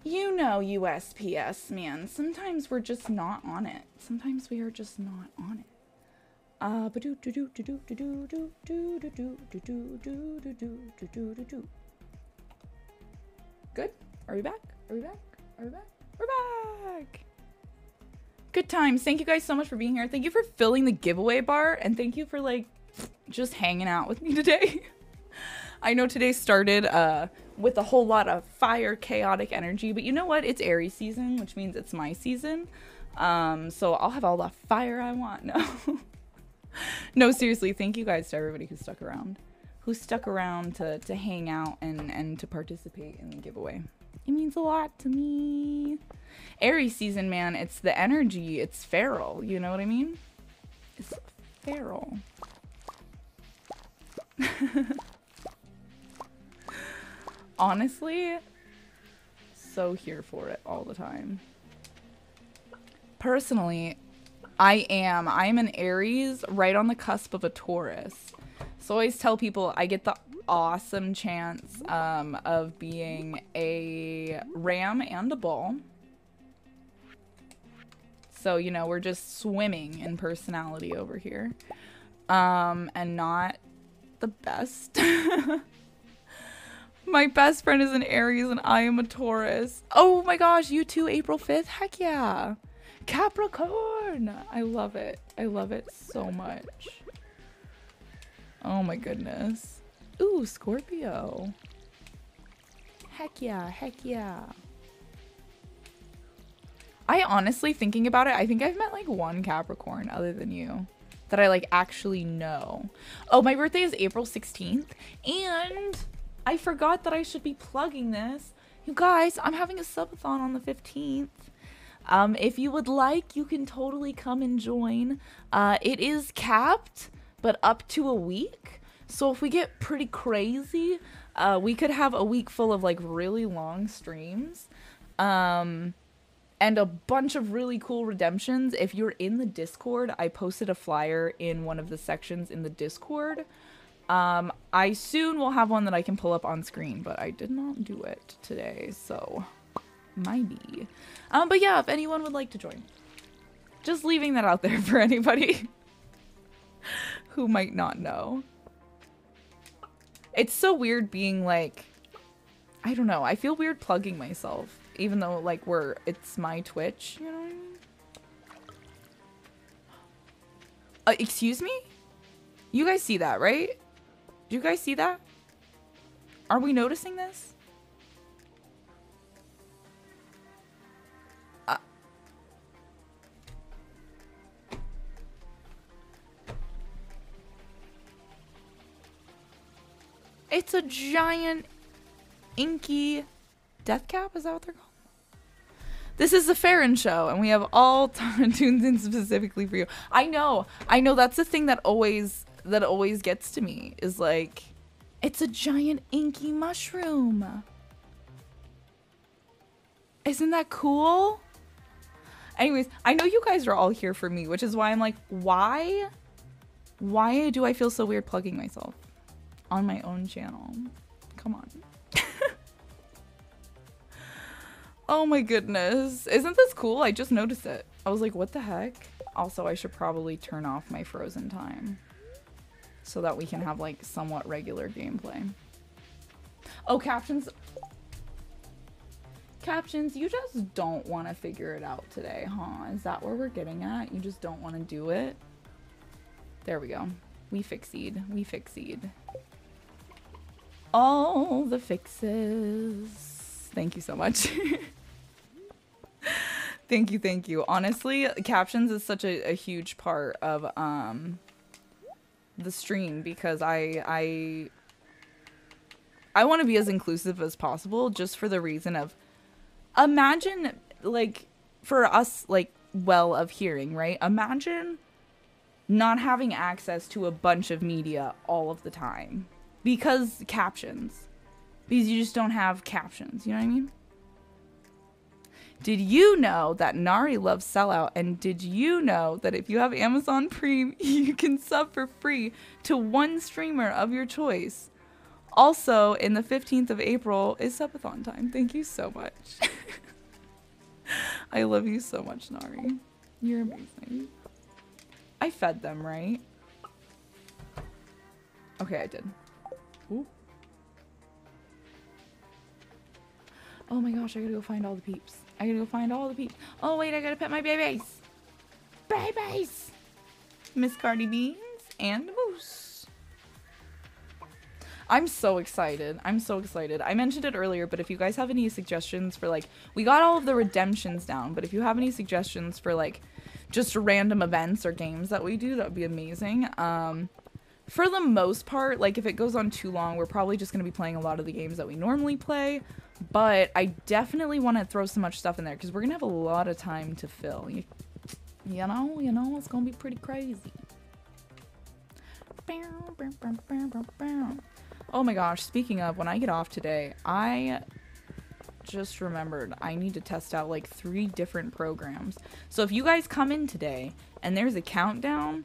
You know USPS, man. Sometimes we're just not on it. Sometimes we are just not on it. Uh, ba do do do do do do do do do do do do do do do do do do. Good. Are we back? Are we back? Are we back? We're back. Good times. Thank you guys so much for being here. Thank you for filling the giveaway bar and thank you for like just hanging out with me today. I know today started uh with a whole lot of fire chaotic energy, but you know what? It's Aries season, which means it's my season. Um so I'll have all the fire I want. No. no, seriously, thank you guys to everybody who stuck around. Who stuck around to to hang out and and to participate in the giveaway. It means a lot to me. Aries season, man, it's the energy, it's feral, you know what I mean? It's feral. Honestly, so here for it all the time. Personally, I am. I'm an Aries right on the cusp of a Taurus. So I always tell people I get the awesome chance um, of being a ram and a bull. So, you know, we're just swimming in personality over here. Um, and not the best. my best friend is an Aries and I am a Taurus. Oh my gosh, you too, April 5th? Heck yeah. Capricorn. I love it. I love it so much. Oh my goodness. Ooh, Scorpio. Heck yeah, heck yeah. I honestly, thinking about it, I think I've met like one Capricorn other than you that I like actually know. Oh, my birthday is April 16th, and I forgot that I should be plugging this. You guys, I'm having a subathon on the 15th. Um, if you would like, you can totally come and join. Uh, it is capped, but up to a week. So if we get pretty crazy, uh, we could have a week full of like really long streams. Um, and a bunch of really cool redemptions. If you're in the Discord, I posted a flyer in one of the sections in the Discord. Um, I soon will have one that I can pull up on screen, but I did not do it today, so maybe. Um, but yeah, if anyone would like to join, just leaving that out there for anybody who might not know. It's so weird being like, I don't know. I feel weird plugging myself even though like we're it's my Twitch, you know what I mean? Uh, excuse me? You guys see that, right? Do you guys see that? Are we noticing this? It's a giant inky death cap is that what they're called this is the Ferryn show, and we have all tuned in specifically for you. I know, I know. That's the thing that always that always gets to me is like, it's a giant inky mushroom. Isn't that cool? Anyways, I know you guys are all here for me, which is why I'm like, why? Why do I feel so weird plugging myself on my own channel? Come on. Oh my goodness. Isn't this cool? I just noticed it. I was like, what the heck? Also, I should probably turn off my frozen time so that we can have like somewhat regular gameplay. Oh, captions. Captions, you just don't want to figure it out today, huh? Is that where we're getting at? You just don't want to do it? There we go. We fixied. We fixied. All the fixes. Thank you so much. thank you, thank you. Honestly, captions is such a, a huge part of um the stream because I I I want to be as inclusive as possible just for the reason of imagine like for us like well of hearing, right? Imagine not having access to a bunch of media all of the time because captions. Because you just don't have captions, you know what I mean? Did you know that Nari loves sellout? And did you know that if you have Amazon Prime, you can sub for free to one streamer of your choice? Also, in the 15th of April is subathon time. Thank you so much. I love you so much, Nari. You're amazing. I fed them, right? Okay, I did. Ooh. Oh my gosh, I gotta go find all the peeps. I gotta go find all the peeps. Oh wait, I gotta pet my babies. babies. Miss Cardi Beans and Moose. I'm so excited. I'm so excited. I mentioned it earlier, but if you guys have any suggestions for like, we got all of the redemptions down, but if you have any suggestions for like just random events or games that we do, that would be amazing. Um, for the most part, like if it goes on too long, we're probably just going to be playing a lot of the games that we normally play. But I definitely want to throw so much stuff in there because we're going to have a lot of time to fill. You, you know, you know, it's going to be pretty crazy. Oh my gosh, speaking of, when I get off today, I just remembered I need to test out like three different programs. So if you guys come in today and there's a countdown,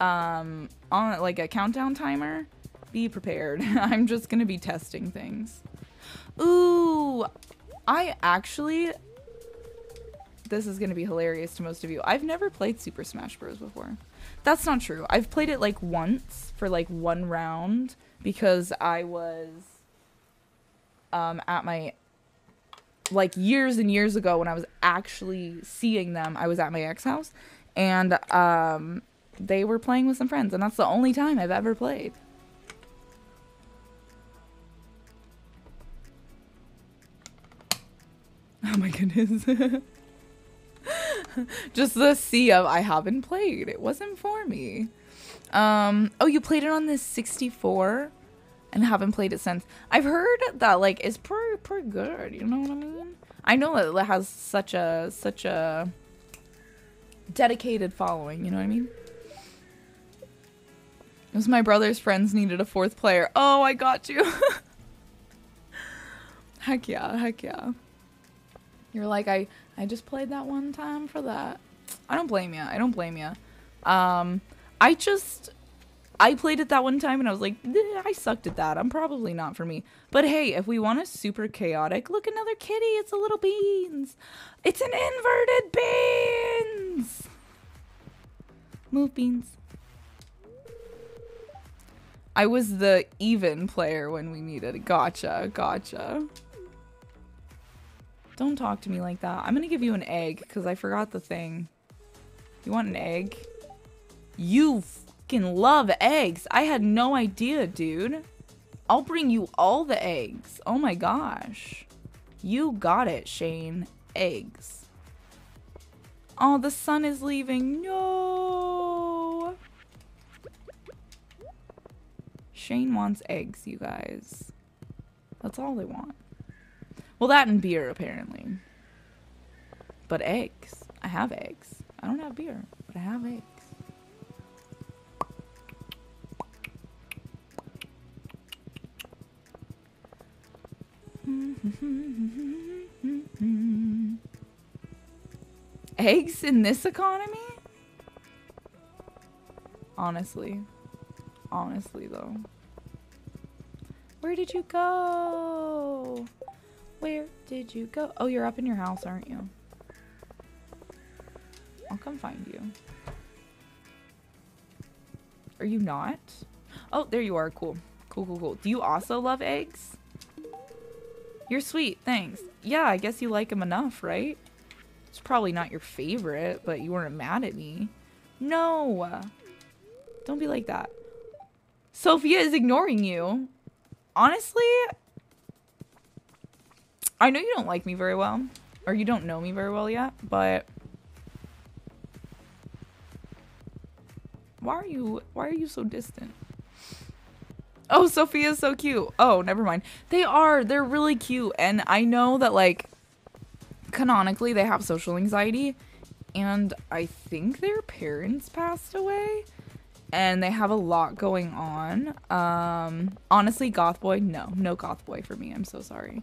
um, on like a countdown timer, be prepared. I'm just gonna be testing things. Ooh, I actually, this is gonna be hilarious to most of you. I've never played Super Smash Bros. before. That's not true. I've played it like once for like one round because I was um, at my like years and years ago when I was actually seeing them. I was at my ex house and um, they were playing with some friends, and that's the only time I've ever played. Oh my goodness. Just the sea of I haven't played. It wasn't for me. Um, oh, you played it on this 64 and haven't played it since. I've heard that like it's pretty pretty good. You know what I mean? I know that it has such a such a dedicated following. You know what I mean? Was my brother's friends needed a fourth player. Oh, I got you. heck yeah, heck yeah. You're like I I just played that one time for that. I don't blame you. I don't blame you. Um, I just I played it that one time and I was like, I sucked at that. I'm probably not for me. But hey, if we want a super chaotic, look, another kitty. It's a little beans. It's an inverted beans. Move beans. I was the even player when we needed. Gotcha, gotcha. Don't talk to me like that. I'm gonna give you an egg because I forgot the thing. You want an egg? You fucking love eggs. I had no idea, dude. I'll bring you all the eggs. Oh my gosh. You got it, Shane. Eggs. Oh, the sun is leaving. No. Shane wants eggs, you guys. That's all they want. Well, that and beer, apparently. But eggs. I have eggs. I don't have beer, but I have eggs. Eggs in this economy? Honestly. Honestly, though. Where did you go? Where did you go? Oh, you're up in your house, aren't you? I'll come find you. Are you not? Oh, there you are. Cool. Cool, cool, cool. Do you also love eggs? You're sweet. Thanks. Yeah, I guess you like them enough, right? It's probably not your favorite, but you weren't mad at me. No. Don't be like that. Sophia is ignoring you. Honestly, I know you don't like me very well, or you don't know me very well yet, but why are you why are you so distant? Oh, Sophia's so cute. Oh, never mind. They are. They're really cute, and I know that like canonically they have social anxiety, and I think their parents passed away and they have a lot going on. Um, honestly, Goth Boy, no, no Goth Boy for me. I'm so sorry.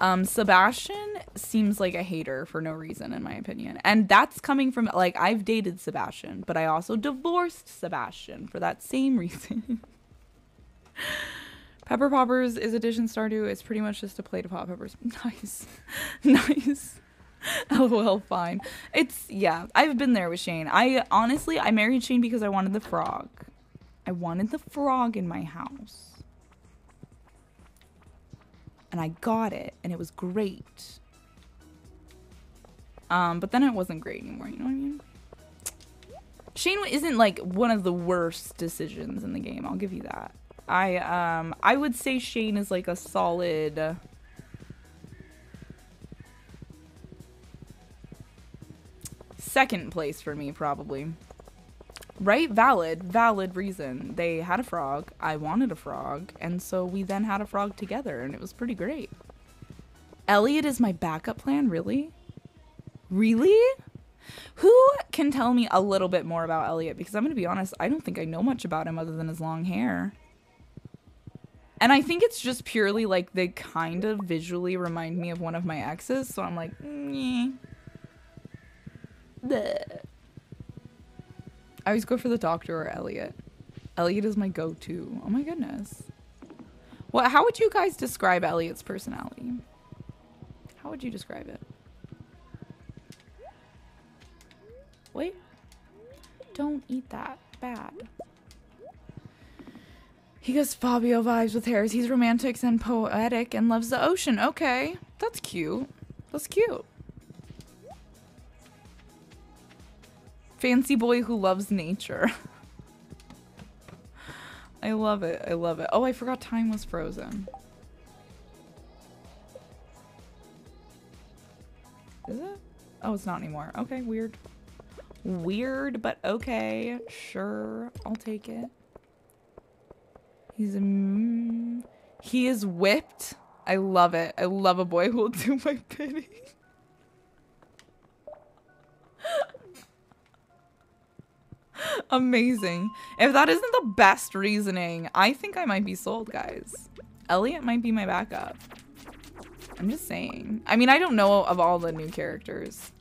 Um, Sebastian seems like a hater for no reason, in my opinion. And that's coming from, like, I've dated Sebastian, but I also divorced Sebastian for that same reason. Pepper Poppers is addition Stardew. It's pretty much just a plate of hot peppers. Nice. nice. LOL, fine. It's, yeah, I've been there with Shane. I, honestly, I married Shane because I wanted the frog. I wanted the frog in my house and I got it and it was great. Um, but then it wasn't great anymore, you know what I mean? Shane isn't like one of the worst decisions in the game. I'll give you that. I um I would say Shane is like a solid second place for me probably. Right? Valid, valid reason. They had a frog. I wanted a frog, and so we then had a frog together and it was pretty great. Elliot is my backup plan, really? Really? Who can tell me a little bit more about Elliot? Because I'm going to be honest, I don't think I know much about him other than his long hair. And I think it's just purely like they kind of visually remind me of one of my exes. So I'm like, mm, "Nyeh." I always go for the doctor or Elliot. Elliot is my go to. Oh my goodness. What, how would you guys describe Elliot's personality? How would you describe it? Wait. Don't eat that. Bad. He goes Fabio vibes with hairs. He's romantic and poetic and loves the ocean. Okay. That's cute. That's cute. Fancy boy who loves nature. I love it. I love it. Oh, I forgot time was frozen. Is it? Oh, it's not anymore. Okay, weird. Weird, but okay. Sure, I'll take it. He's a. mm, he is whipped. I love it. I love a boy who will do my bidding. Amazing. If that isn't the best reasoning, I think I might be sold, guys. Elliot might be my backup. I'm just saying. I mean, I don't know of all the new characters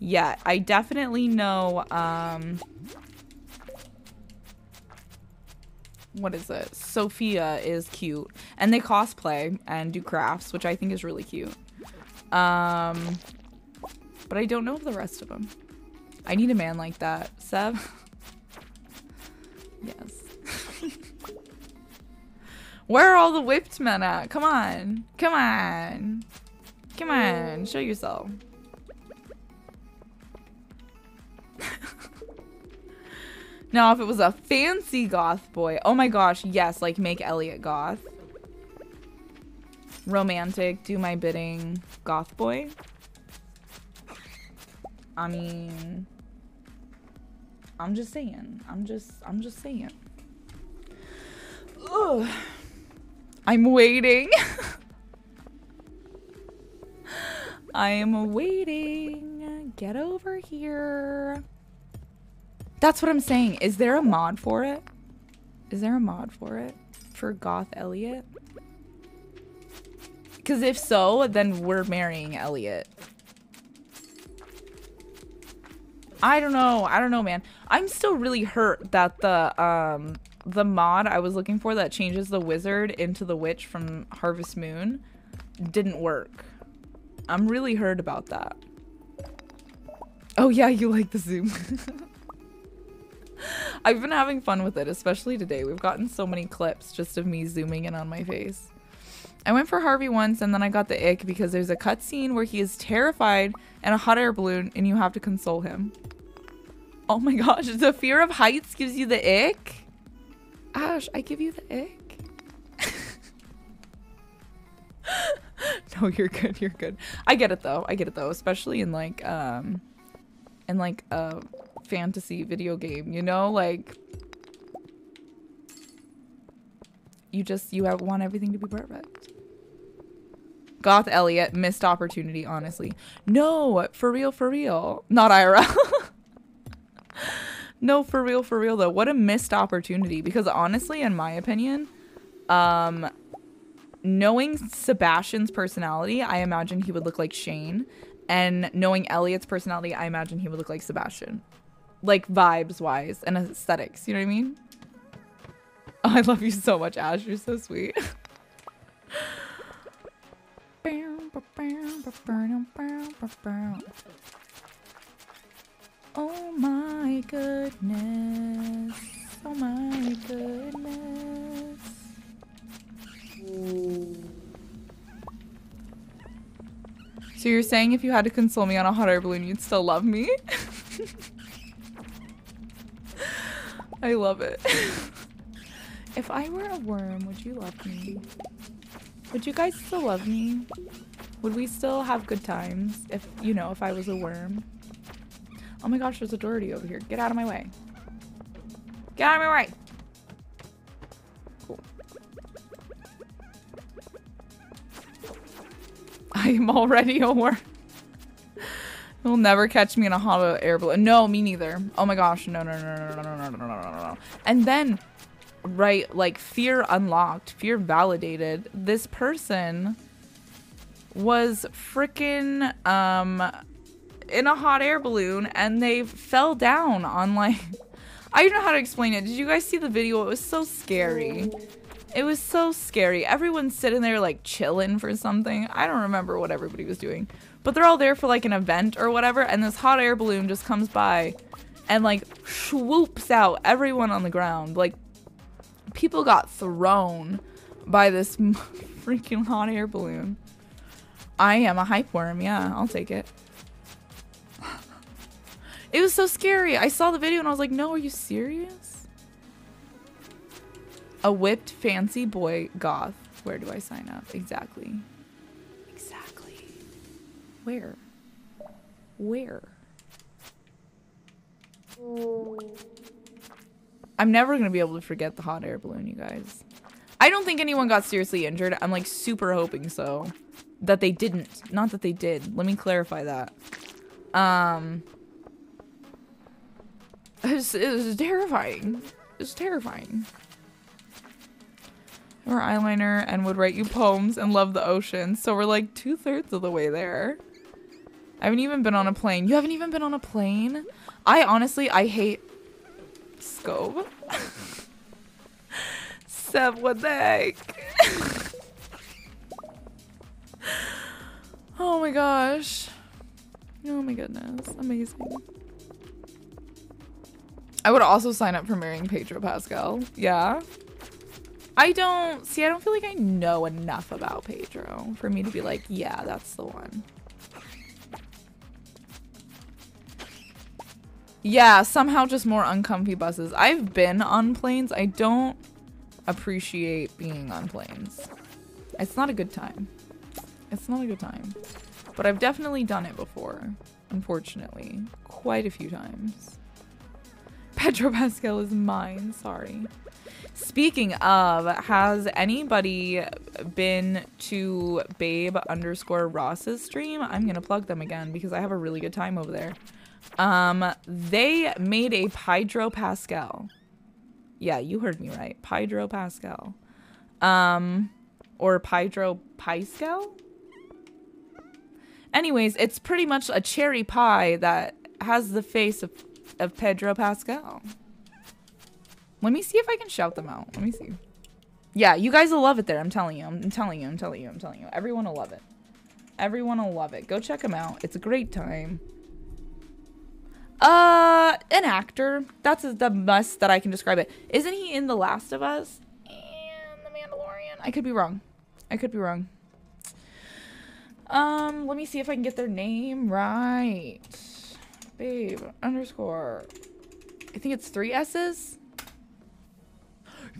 yet. I definitely know, um... What is it? Sophia is cute. And they cosplay and do crafts, which I think is really cute. Um... But I don't know the rest of them. I need a man like that. Seb? yes. Where are all the whipped men at? Come on. Come on. Come on. Show yourself. now, if it was a fancy goth boy, oh my gosh, yes, like make Elliot goth. Romantic, do my bidding, goth boy. I mean, I'm just saying. I'm just, I'm just saying. Ugh. I'm waiting. I am waiting. Get over here. That's what I'm saying. Is there a mod for it? Is there a mod for it? For Goth Elliot? Because if so, then we're marrying Elliot. I don't know. I don't know, man. I'm still really hurt that the um the mod I was looking for that changes the wizard into the witch from Harvest Moon didn't work. I'm really hurt about that. Oh yeah, you like the zoom. I've been having fun with it, especially today. We've gotten so many clips just of me zooming in on my face. I went for Harvey once and then I got the ick because there's a cutscene where he is terrified and a hot air balloon and you have to console him. Oh my gosh, the fear of heights gives you the ick? Ash, I give you the ick. no, you're good, you're good. I get it though. I get it though, especially in like um in like a fantasy video game, you know? Like you just you have want everything to be perfect. Goth Elliot, missed opportunity, honestly. No, for real, for real. Not IRL. no, for real, for real though. What a missed opportunity. Because honestly, in my opinion, um, knowing Sebastian's personality, I imagine he would look like Shane. And knowing Elliot's personality, I imagine he would look like Sebastian. Like vibes wise and aesthetics, you know what I mean? Oh, I love you so much, Ash. You're so sweet. Oh my goodness. Oh my goodness. So you're saying if you had to console me on a hot air balloon, you'd still love me? I love it. if I were a worm, would you love me? Would you guys still love me? Would we still have good times if, you know, if I was a worm? Oh my gosh, there's a Doherty over here. Get out of my way. Get out of my way. Cool. I am already worm. You'll never catch me in a hot air balloon. No, me neither. Oh my gosh, no, no, no, no, no, no, no, no, no, no, no. And then, right, like fear unlocked, fear validated. This person was freaking um in a hot air balloon and they fell down on like I don't know how to explain it. Did you guys see the video? It was so scary. It was so scary. Everyone's sitting there like chilling for something. I don't remember what everybody was doing. But they're all there for like an event or whatever and this hot air balloon just comes by and like swoops out everyone on the ground. Like people got thrown by this freaking hot air balloon. I am a hype worm. Yeah, I'll take it. It was so scary. I saw the video and I was like, no, are you serious? A whipped fancy boy goth. Where do I sign up? Exactly. Exactly. Where? Where? I'm never going to be able to forget the hot air balloon, you guys. I don't think anyone got seriously injured. I'm like super hoping so. That they didn't. Not that they did. Let me clarify that. Um, it was, terrifying. It was terrifying. Or eyeliner and would write you poems and love the ocean. So we're like two thirds of the way there. I haven't even been on a plane. You haven't even been on a plane? I honestly, I hate Scope. Seb, what the heck? oh my gosh. Oh my goodness. Amazing. I would also sign up for marrying Pedro Pascal. Yeah. I don't see. I don't feel like I know enough about Pedro for me to be like, yeah, that's the one. Yeah, somehow just more uncomfy buses. I've been on planes. I don't appreciate being on planes. It's not a good time. It's not a good time. But I've definitely done it before, unfortunately. Quite a few times. Pedro Pascal is mine. Sorry. Speaking of, has anybody been to babe underscore Ross's stream? I'm gonna plug them again because I have a really good time over there. Um, they made a Pedro Pascal. Yeah, you heard me right. Pedro Pascal. Um, or Pedro Pascal? Anyways, it's pretty much a cherry pie that has the face of of Pedro Pascal. Let me see if I can shout them out. Let me see. Yeah, you guys will love it there. I'm telling you. I'm telling you. I'm telling you. I'm telling you. Everyone will love it. Everyone will love it. Go check them out. It's a great time. Uh, an actor. That's the best that I can describe it. Isn't he in The Last of Us and The Mandalorian? I could be wrong. I could be wrong. Um, let me see if I can get their name right babe underscore. I think it's three S's.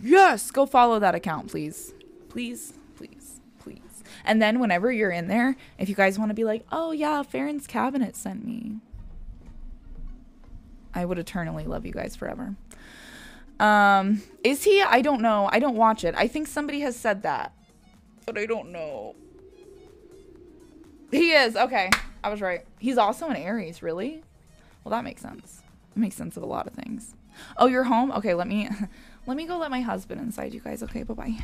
Yes, go follow that account, please. Please, please, please. And then whenever you're in there, if you guys want to be like, oh yeah, Ferryn's cabinet sent me. I would eternally love you guys forever. Um, is he? I don't know. I don't watch it. I think somebody has said that, but I don't know. He is. Okay. I was right. He's also an Aries, really? Well, that makes sense. It makes sense of a lot of things. Oh, you're home? Okay, let me let me go let my husband inside you guys. Okay, bye-bye.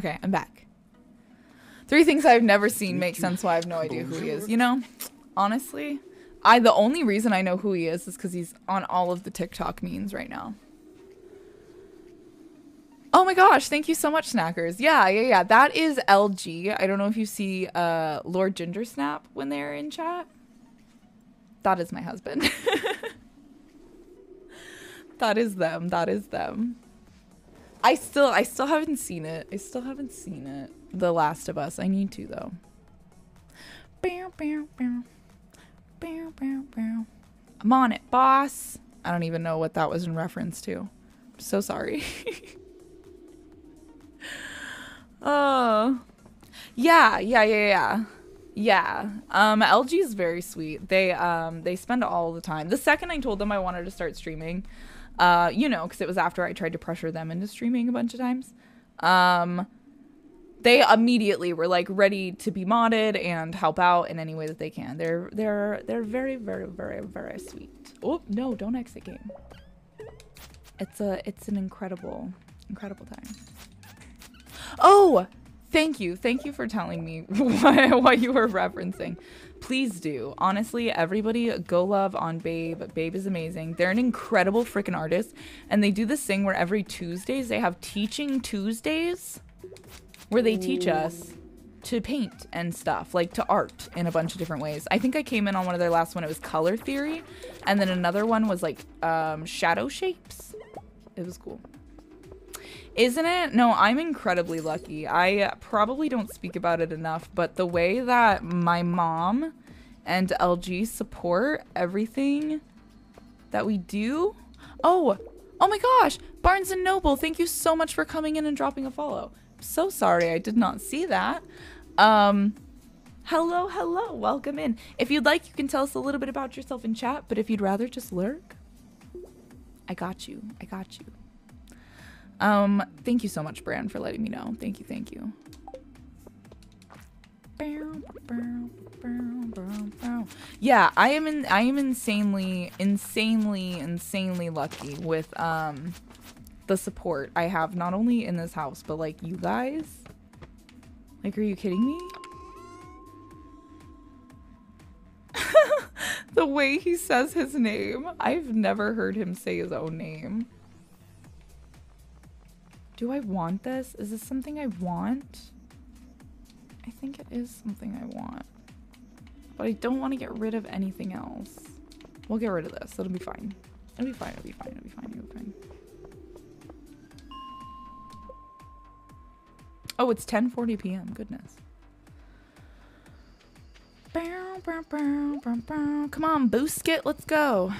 Okay, I'm back. Three things I've never seen make sense why I have no idea who he is. You know, honestly, I the only reason I know who he is is because he's on all of the TikTok memes right now. Oh my gosh, thank you so much, Snackers. Yeah, yeah, yeah. That is LG. I don't know if you see uh Lord Ginger Snap when they're in chat. That is my husband. that is them. That is them. I still I still haven't seen it. I still haven't seen it. The Last of Us. I need to though. Bow, bow, bow. Bow, bow, bow. I'm on it, boss. I don't even know what that was in reference to. I'm so sorry. Oh. Yeah, yeah, yeah, yeah. Yeah. Um LG is very sweet. They um they spend all the time. The second I told them I wanted to start streaming, uh, you know, because it was after I tried to pressure them into streaming a bunch of times. Um they immediately were like ready to be modded and help out in any way that they can. They're they're they're very, very, very, very sweet. Oh no, don't exit game. It's a it's an incredible, incredible time. Oh, thank you. Thank you for telling me what, what you were referencing. Please do. Honestly, everybody go love on Babe. Babe is amazing. They're an incredible freaking artist. And they do this thing where every Tuesdays they have teaching Tuesdays where they teach us to paint and stuff, like to art in a bunch of different ways. I think I came in on one of their last one, it was color theory. And then another one was like um, shadow shapes. It was cool. Isn't it? No, I'm incredibly lucky. I probably don't speak about it enough, but the way that my mom and LG support everything that we do. Oh, oh my gosh, Barnes and Noble, thank you so much for coming in and dropping a follow. so sorry, I did not see that. Um, hello, hello, welcome in. If you'd like, you can tell us a little bit about yourself in chat, but if you'd rather just lurk, I got you. I got you. Um, thank you so much, Brand, for letting me know. Thank you, thank you. Yeah, I am in I am insanely, insanely, insanely lucky with um the support I have not only in this house, but like you guys. Like, are you kidding me? the way he says his name. I've never heard him say his own name. Do I want this? Is this something I want? I think it is something I want. But I don't want to get rid of anything else. We'll get rid of this. It'll be fine. It'll be fine. It'll be fine. It'll be fine. It'll be fine. Oh, it's 10:40 p.m. Goodness. Come on, Boosket. Let's go.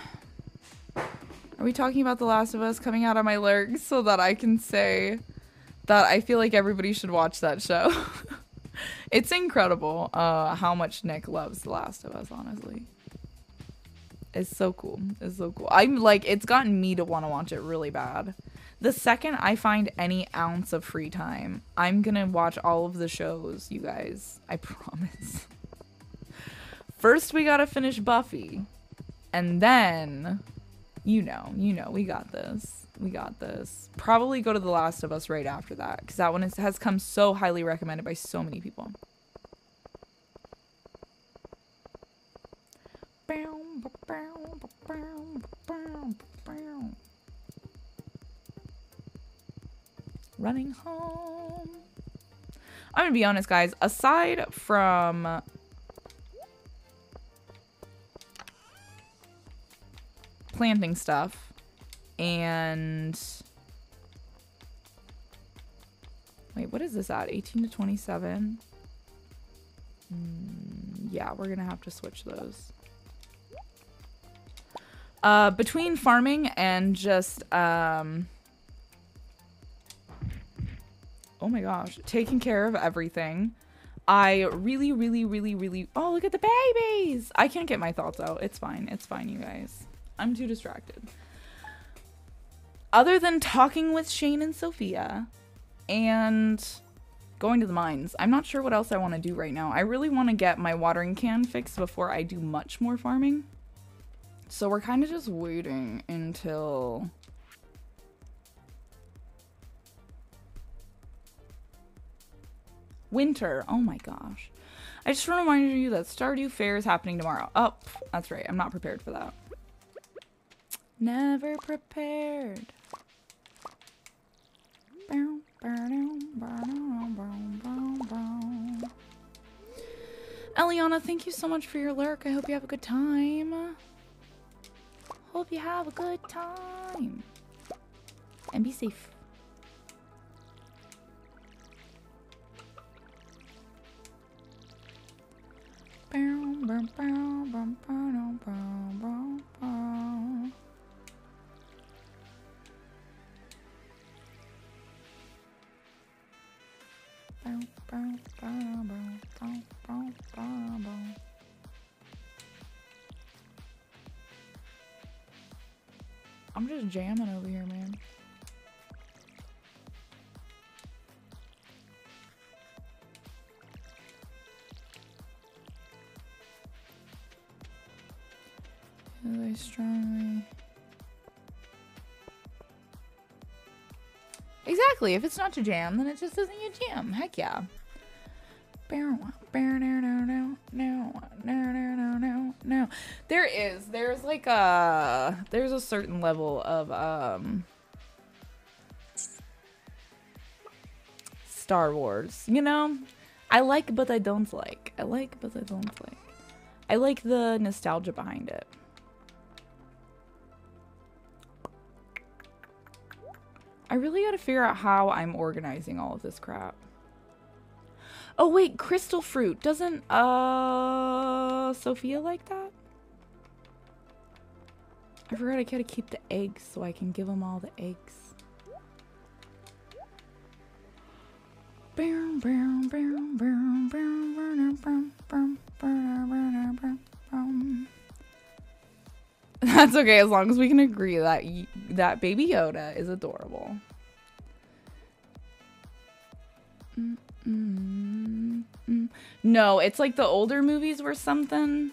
Are we talking about The Last of Us coming out of my lurks so that I can say that I feel like everybody should watch that show? it's incredible uh, how much Nick loves The Last of Us, honestly. It's so cool. It's so cool. I'm like, it's gotten me to want to watch it really bad. The second I find any ounce of free time, I'm gonna watch all of the shows, you guys. I promise. First, we gotta finish Buffy. And then you know, you know, we got this. We got this. Probably go to The Last of Us right after that because that one is, has come so highly recommended by so many people. Running home. I'm gonna be honest, guys. Aside from planting stuff. And wait, what is this at? 18 to 27. Mm, yeah, we're gonna have to switch those. Uh, between farming and just um, oh my gosh, taking care of everything. I really, really, really, really. Oh, look at the babies! I can't get my thoughts out. It's fine. It's fine, you guys. I'm too distracted. Other than talking with Shane and Sophia and going to the mines, I'm not sure what else I want to do right now. I really want to get my watering can fixed before I do much more farming. So we're kind of just waiting until Winter. Oh my gosh. I just want to remind you that Stardew Fair is happening tomorrow. Oh, that's right. I'm not prepared for that. Never prepared. Eliana, thank you so much for your lurk. I hope you have a good time. Hope you have a good time. And be safe. I'm just jamming over here, man. Really strongly. Exactly. If it's not your jam, then it just isn't your jam. Heck yeah. There is. There's like a there's a certain level of um Star Wars, you know? I like but I don't like. I like but I don't like. I like the nostalgia behind it. I really gotta figure out how I'm organizing all of this crap. Oh wait, crystal fruit. Doesn't uh Sophia like that? I forgot I gotta keep the eggs so I can give them all the eggs. That's okay as long as we can agree that that baby Yoda is adorable. No, it's like the older movies were something.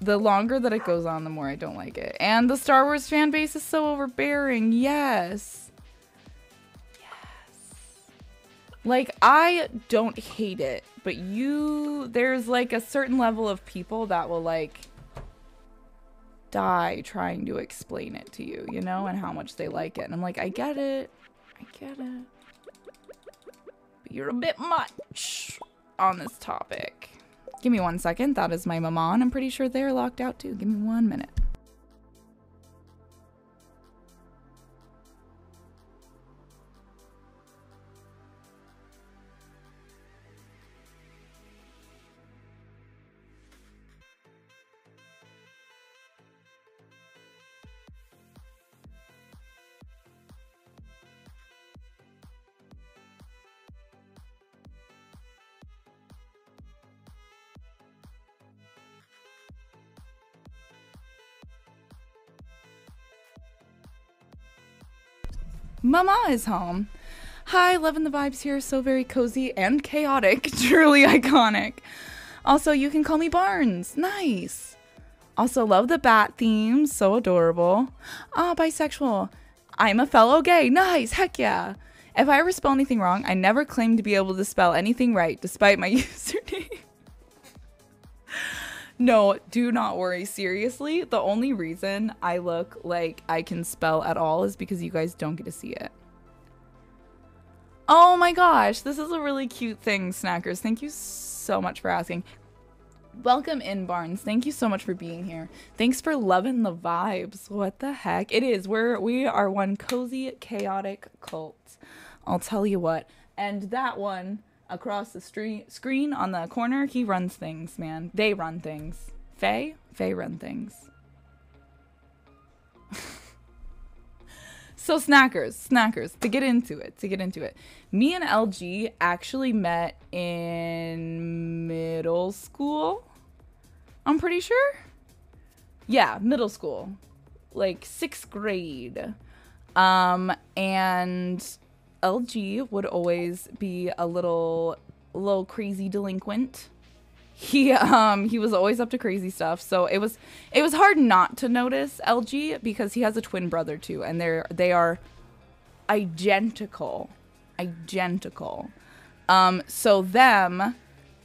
The longer that it goes on, the more I don't like it. And the Star Wars fan base is so overbearing. Yes. Yes. Like I don't hate it, but you there's like a certain level of people that will like die trying to explain it to you, you know, and how much they like it. And I'm like, I get it. I get it. But you're a bit much on this topic. Give me one second. That is my mama, and I'm pretty sure they're locked out too. Give me one minute. Mama is home. Hi, loving the vibes here. So very cozy and chaotic. Truly iconic. Also, you can call me Barnes. Nice. Also, love the bat theme. So adorable. Ah, bisexual. I'm a fellow gay. Nice. Heck yeah. If I ever spell anything wrong, I never claim to be able to spell anything right despite my username. No, do not worry. Seriously, the only reason I look like I can spell at all is because you guys don't get to see it. Oh my gosh, this is a really cute thing, Snackers. Thank you so much for asking. Welcome in, Barnes. Thank you so much for being here. Thanks for loving the vibes. What the heck? It is. We're we are one cozy, chaotic cult. I'll tell you what. And that one across the street screen on the corner, he runs things, man. They run things. Faye? Faye run things. so snackers, snackers, to get into it, to get into it. Me and LG actually met in middle school. I'm pretty sure. Yeah, middle school. Like 6th grade. Um and LG would always be a little little crazy delinquent. He um he was always up to crazy stuff. So it was it was hard not to notice LG because he has a twin brother too and they're they are identical. Identical. Um, so them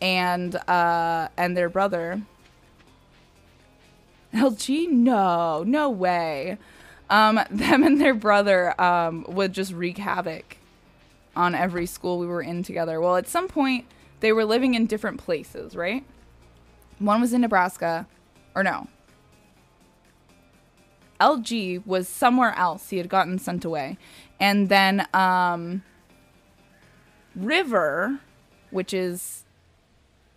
and uh and their brother LG, no, no way. Um, them and their brother um would just wreak havoc on every school we were in together. Well, at some point they were living in different places, right? One was in Nebraska, or no. LG was somewhere else. He had gotten sent away. And then um River, which is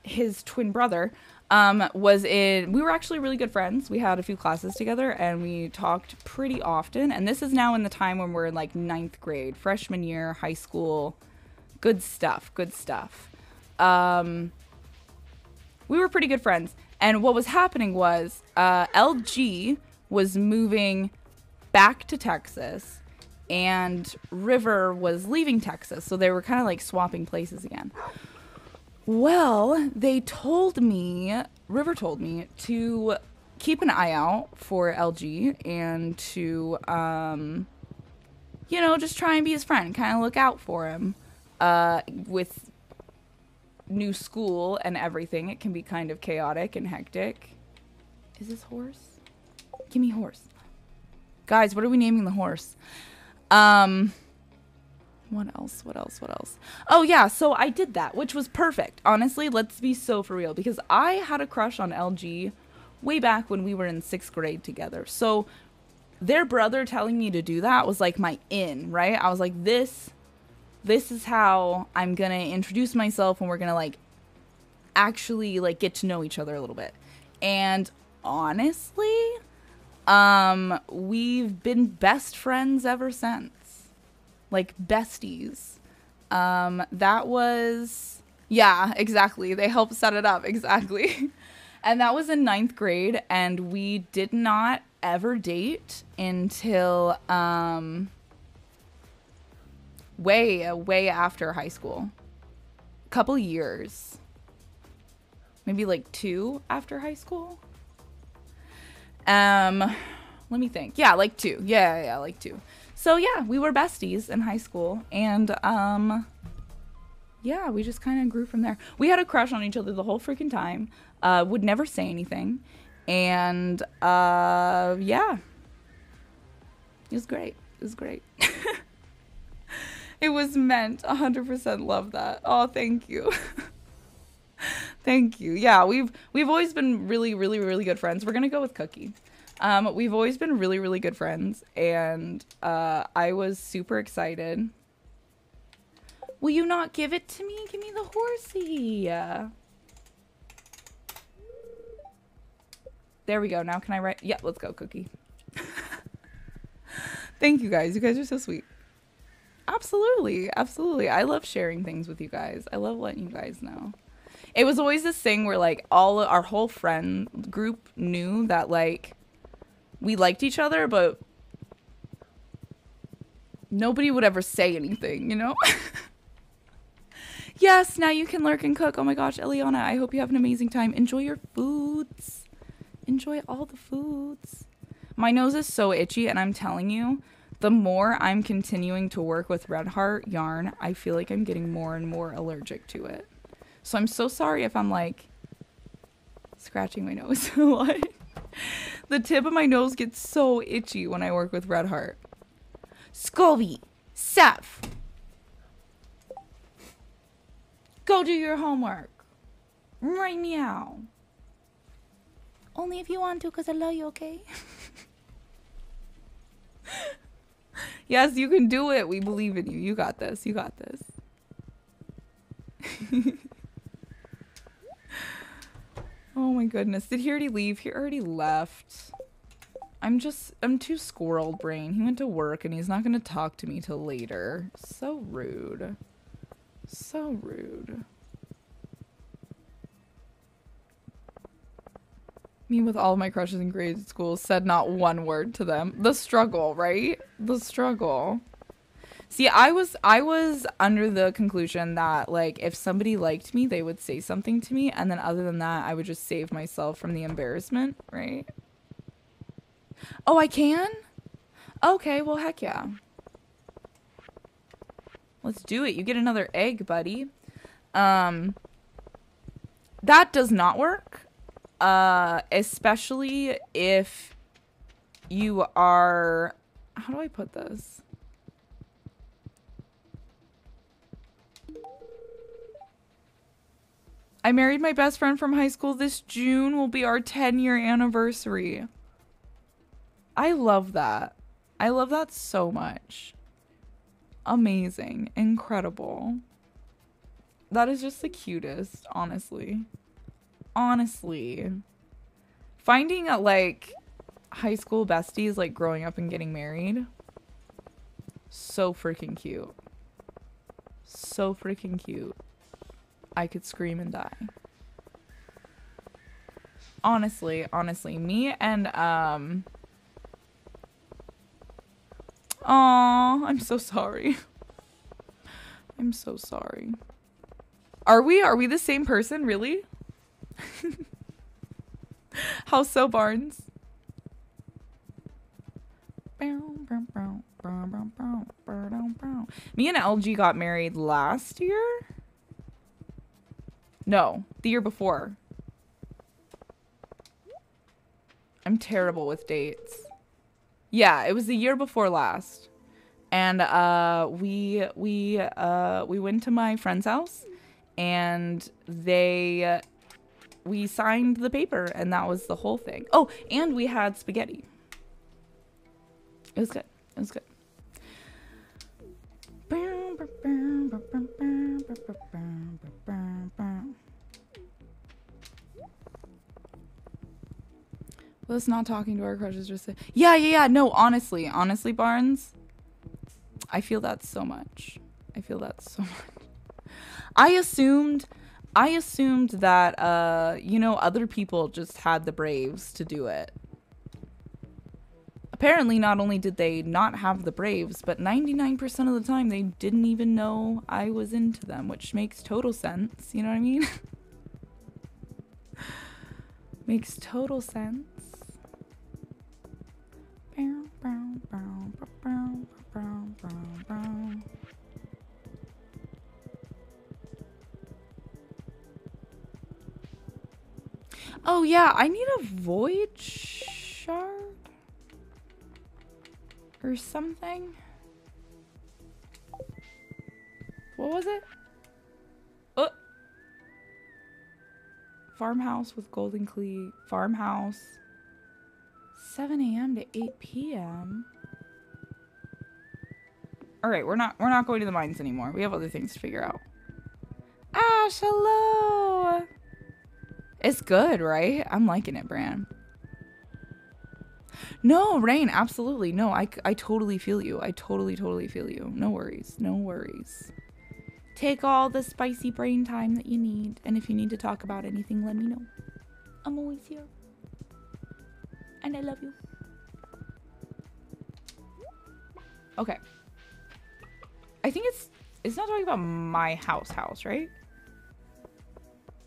his twin brother, um, was in. We were actually really good friends. We had a few classes together, and we talked pretty often. And this is now in the time when we're in like ninth grade, freshman year, high school. Good stuff. Good stuff. Um, we were pretty good friends. And what was happening was uh, LG was moving back to Texas, and River was leaving Texas. So they were kind of like swapping places again. Well, they told me, River told me to keep an eye out for LG and to, um, you know, just try and be his friend, kind of look out for him. Uh, with new school and everything, it can be kind of chaotic and hectic. Is this horse? Give me horse. Guys, what are we naming the horse? Um, what else? What else? What else? Oh yeah, so I did that, which was perfect. Honestly, let's be so for real because I had a crush on LG way back when we were in 6th grade together. So their brother telling me to do that was like my in, right? I was like this this is how I'm going to introduce myself and we're going to like actually like get to know each other a little bit. And honestly, um we've been best friends ever since like besties. Um, that was yeah, exactly. They helped set it up exactly, and that was in ninth grade, and we did not ever date until um, way way after high school, a couple years, maybe like two after high school. Um, let me think. Yeah, like two. Yeah, yeah, like two. So yeah, we were besties in high school, and um, yeah, we just kind of grew from there. We had a crush on each other the whole freaking time. Uh, would never say anything, and uh, yeah, it was great. It was great. it was meant. 100% love that. Oh, thank you. thank you. Yeah, we've we've always been really, really, really good friends. We're gonna go with Cookie. Um, we've always been really, really good friends, and uh, I was super excited. Will you not give it to me? Give me the horsey. There we go. Now can I write? Yeah, let's go, Cookie. Thank you guys. You guys are so sweet. Absolutely. Absolutely. I love sharing things with you guys. I love letting you guys know. It was always this thing where like all our whole friend group knew that like we liked each other, but nobody would ever say anything, you know? yes, now you can lurk and cook. Oh my gosh, Eliana, I hope you have an amazing time. Enjoy your foods. Enjoy all the foods. My nose is so itchy, and I'm telling you, the more I'm continuing to work with Red Heart yarn, I feel like I'm getting more and more allergic to it. So I'm so sorry if I'm like scratching my nose a lot. The tip of my nose gets so itchy when I work with Red Heart. Scobie, Seth, go do your homework. Right meow. Only if you want to, because I love you, okay? yes, you can do it. We believe in you. You got this. You got this. oh my goodness. Did he already leave? He already left. I'm just, I'm too squirrel brain. He went to work and he's not going to talk to me till later. So rude. So rude. Me with all my crushes in grade school said not one word to them. The struggle, right? The struggle. See, I was I was under the conclusion that like if somebody liked me, they would say something to me and then other than that, I would just save myself from the embarrassment, right? Oh, I can? Okay, well heck yeah. Let's do it. You get another egg, buddy. Um, that does not work, uh, especially if you are. How do I put this? I married my best friend from high school this June will be our 10 year anniversary. I love that. I love that so much. Amazing. Incredible. That is just the cutest, honestly. Honestly. Finding a, like high school besties like growing up and getting married. So freaking cute. So freaking cute. I could scream and die. Honestly, honestly, me and um Aw, I'm so sorry. I'm so sorry. Are we? Are we the same person, really? How so, Barnes? Me and LG got married last year? No, the year before. I'm terrible with dates. Yeah, it was the year before last. And uh we we uh we went to my friend's house and they we signed the paper and that was the whole thing. Oh, and we had spaghetti. It was good. It was good. Let's not talking to our crushes. Just yeah, yeah, yeah. No, honestly, honestly, Barnes, I feel that so much. I feel that so much. I assumed, I assumed that, uh, you know, other people just had the braves to do it. Apparently, not only did they not have the braves, but 99% of the time they didn't even know I was into them, which makes total sense. You know what I mean? makes total sense. Oh yeah, I need a void shard or something. What was it? Oh. Farmhouse with golden clee. Farmhouse. 7 a.m. to 8 p.m. All right, we're not we're not going to the mines anymore. We have other things to figure out. Ash, hello. It's good, right? I'm liking it, Bran. No, Rain, absolutely. No, I, I totally feel you. I totally, totally feel you. No worries. No worries. Take all the spicy brain time that you need. And if you need to talk about anything, let me know. I'm always here. And I love you. Okay. I think it's it's not talking about my house house, right?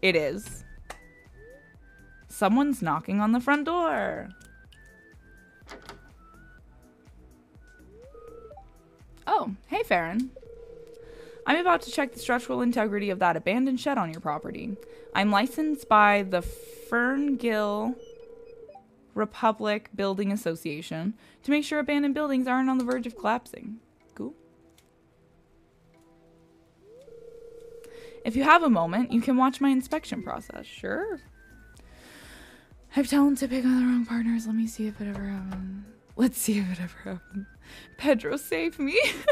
It is. Someone's knocking on the front door. Oh, hey Ferryn. I'm about to check the structural integrity of that abandoned shed on your property. I'm licensed by the Ferngill Republic Building Association to make sure abandoned buildings aren't on the verge of collapsing. Cool. If you have a moment, you can watch my inspection process. Sure. I've told to pick on the wrong partners. Let me see if it ever happened. Let's see if it ever happened. Pedro, save me.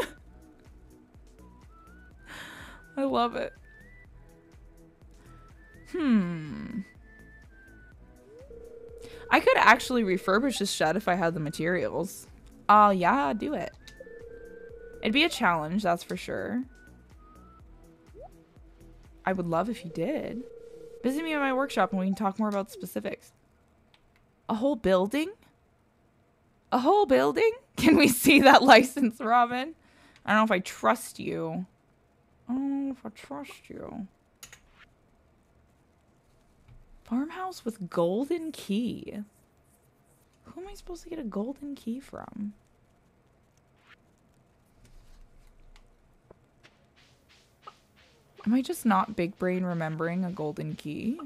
I love it. Hmm. I could actually refurbish this shed if I had the materials. Oh, uh, yeah, do it. It'd be a challenge, that's for sure. I would love if you did. Visit me at my workshop and we can talk more about specifics. A whole building? A whole building? Can we see that license, Robin? I don't know if I trust you. I don't know if I trust you. Farmhouse with golden key. Who am I supposed to get a golden key from? Am I just not big brain remembering a golden key?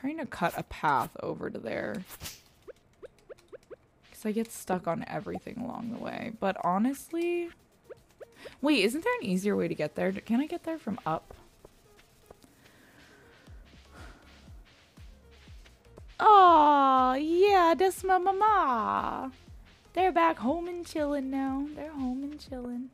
Trying to cut a path over to there. Because I get stuck on everything along the way. But honestly... Wait, isn't there an easier way to get there? Can I get there from up? Oh, yeah, that's my mama. They're back home and chilling now. They're home and chilling.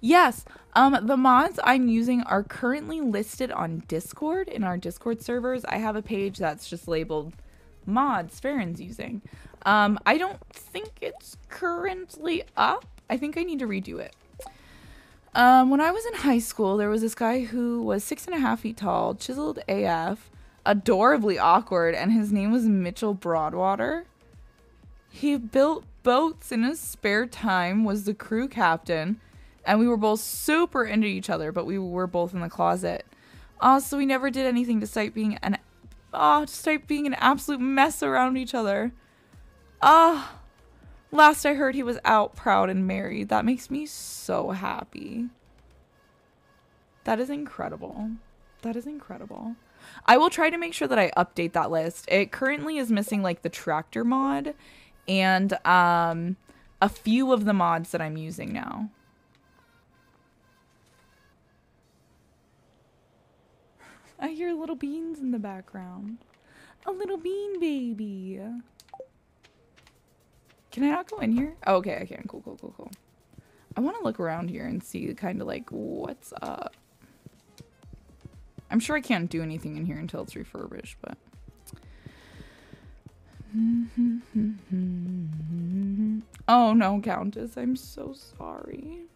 Yes, um, the mods I'm using are currently listed on Discord in our Discord servers. I have a page that's just labeled mods Ferryn's using. Um, I don't think it's currently up. I think I need to redo it. Um, when I was in high school, there was this guy who was six and a half feet tall, chiseled AF, adorably awkward, and his name was Mitchell Broadwater. He built boats in his spare time, was the crew captain, and we were both super into each other, but we were both in the closet. Uh, so we never did anything despite being an uh, despite being an absolute mess around each other. Ah, uh, last I heard he was out proud and married. That makes me so happy. That is incredible. That is incredible. I will try to make sure that I update that list. It currently is missing like the tractor mod and um, a few of the mods that I'm using now. I hear little beans in the background. A little bean baby. Can I not go in here? Oh, okay, I can. Cool, cool, cool, cool. I want to look around here and see kind of like what's up. I'm sure I can't do anything in here until it's refurbished, but... Mm-hmm. oh no, Countess, I'm so sorry.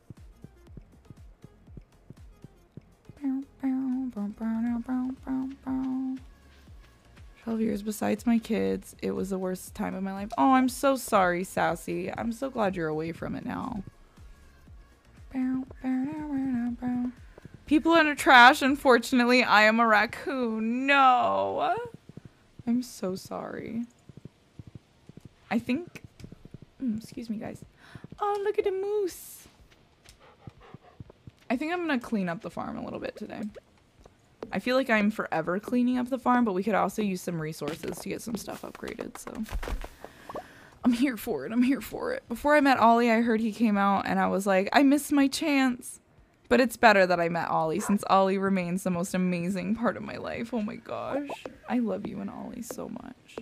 12 years besides my kids. It was the worst time of my life. Oh, I'm so sorry, Sassy. I'm so glad you're away from it now. People in a trash. Unfortunately, I am a raccoon. No. I'm so sorry. I think... Mm, excuse me, guys. Oh, look at the moose. I think I'm going to clean up the farm a little bit today. I feel like I'm forever cleaning up the farm, but we could also use some resources to get some stuff upgraded, so... I'm here for it. I'm here for it. Before I met Ollie, I heard he came out, and I was like, I missed my chance. But it's better that I met Ollie, since Ollie remains the most amazing part of my life. Oh my gosh. I love you and Ollie so much.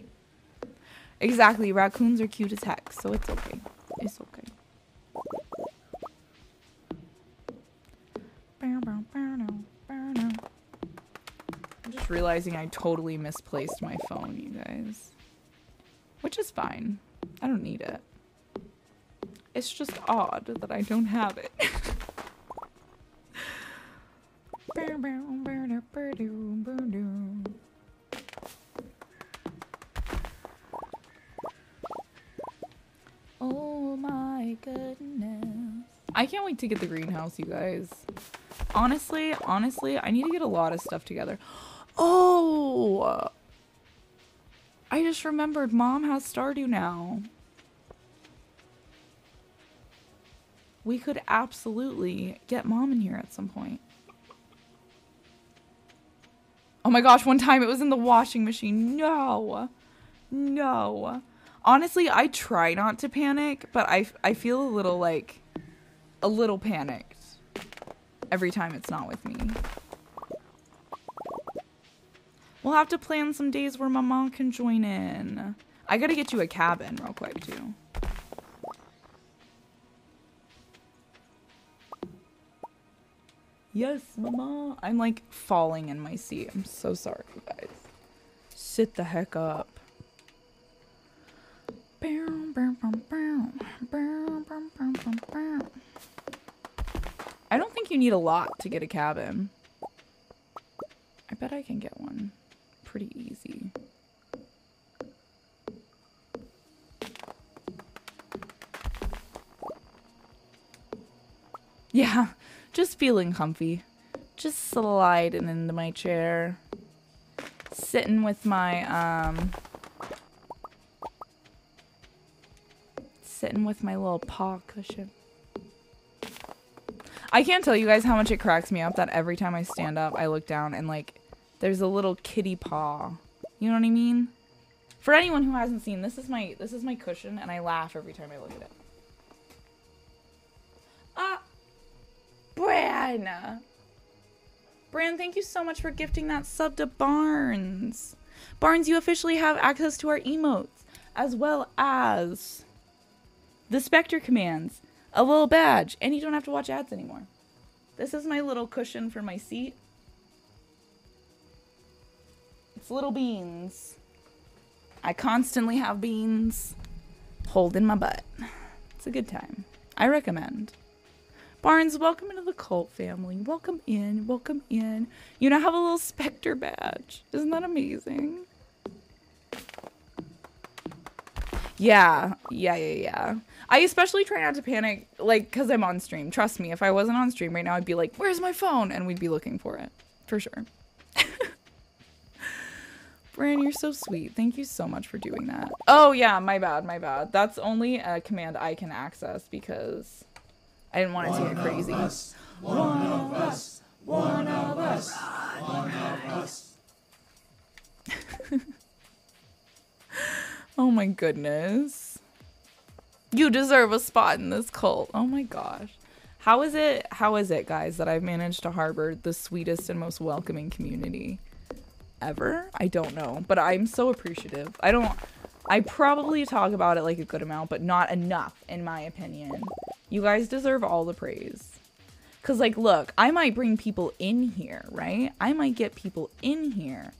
Exactly. Raccoons are cute as heck, so it's okay. It's okay. I'm just realizing I totally misplaced my phone, you guys. Which is fine. I don't need it. It's just odd that I don't have it. Oh my goodness. I can't wait to get the greenhouse, you guys. Honestly, honestly, I need to get a lot of stuff together. Oh! I just remembered mom has Stardew now. We could absolutely get mom in here at some point. Oh my gosh, one time it was in the washing machine. No. No honestly, I try not to panic, but I, I feel a little like a little panicked every time it's not with me. We'll have to plan some days where mom can join in. I gotta get you a cabin real quick too. Yes, mama. I'm like falling in my seat. I'm so sorry, guys. Sit the heck up. I don't think you need a lot to get a cabin. I bet I can get one pretty easy. Yeah, just feeling comfy. Just sliding into my chair. Sitting with my, um... Sitting with my little paw cushion. I can't tell you guys how much it cracks me up that every time I stand up, I look down and, like, there's a little kitty paw. You know what I mean? For anyone who hasn't seen, this is my this is my cushion, and I laugh every time I look at it. Ah, Bran. Bran, thank you so much for gifting that sub to Barnes. Barnes, you officially have access to our emotes, as well as the Spectre commands, a little badge, and you don't have to watch ads anymore. This is my little cushion for my seat. It's little beans. I constantly have beans holding my butt. It's a good time. I recommend. Barnes, welcome into the cult family. Welcome in, welcome in. You now have a little Spectre badge. Isn't that amazing? Yeah, yeah, yeah, yeah. I especially try not to panic, like, because I'm on stream. Trust me, if I wasn't on stream right now, I'd be like, where's my phone? And we'd be looking for it. For sure. Bran, you're so sweet. Thank you so much for doing that. Oh, yeah, my bad, my bad. That's only a command I can access because I didn't want it to get crazy. One of us. One of us. One of us. Oh my goodness. You deserve a spot in this cult. Oh my gosh. How is it, how is it, guys, that I've managed to harbor the sweetest and most welcoming community ever? I don't know, but I'm so appreciative. I don't, I probably talk about it like a good amount, but not enough, in my opinion. You guys deserve all the praise. Because, like, look, I might bring people in here, right? I might get people in here.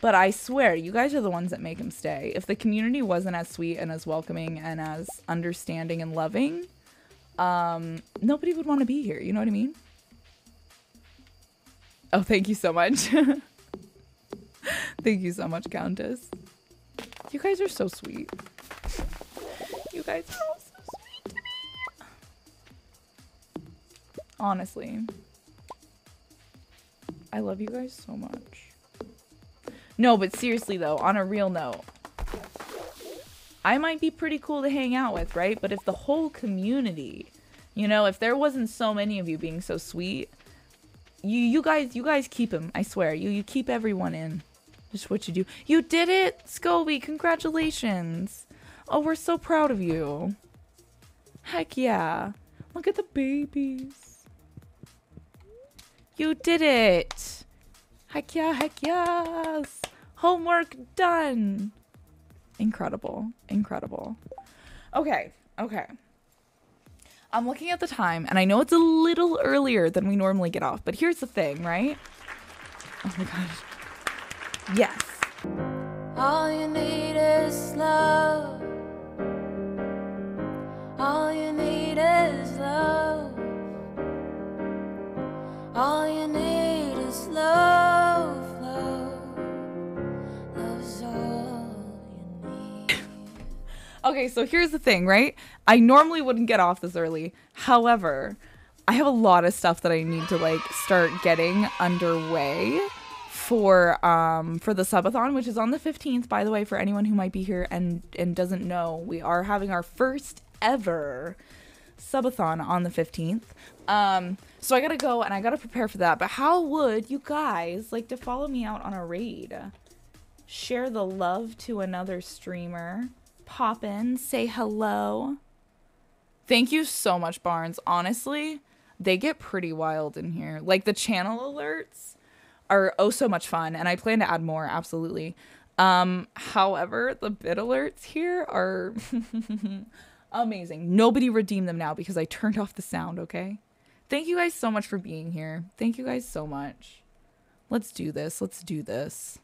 But I swear, you guys are the ones that make him stay. If the community wasn't as sweet and as welcoming and as understanding and loving, um, nobody would want to be here. You know what I mean? Oh, thank you so much. thank you so much, Countess. You guys are so sweet. You guys are all so sweet to me. Honestly. I love you guys so much. No, but seriously though, on a real note, I might be pretty cool to hang out with, right? But if the whole community, you know, if there wasn't so many of you being so sweet, you you guys you guys keep them. I swear, you you keep everyone in. Just what you do. You did it, Scobie. Congratulations. Oh, we're so proud of you. Heck yeah. Look at the babies. You did it. Heck yeah, heck yes. Homework done. Incredible. Incredible. Okay, okay. I'm looking at the time, and I know it's a little earlier than we normally get off, but here's the thing, right? Oh my gosh. Yes. All you need is love. All you need is love. All you need is love, Okay, so here's the thing, right? I normally wouldn't get off this early. However, I have a lot of stuff that I need to like start getting underway for um for the subathon, which is on the 15th, by the way, for anyone who might be here and and doesn't know. We are having our first ever subathon on the 15th. Um so I got to go and I got to prepare for that. But how would you guys like to follow me out on a raid? Share the love to another streamer. Pop in, say hello. Thank you so much, Barnes. Honestly, they get pretty wild in here. Like the channel alerts are oh so much fun, and I plan to add more, absolutely. Um, however, the bit alerts here are amazing. Nobody redeemed them now because I turned off the sound, okay? Thank you guys so much for being here. Thank you guys so much. Let's do this. Let's do this.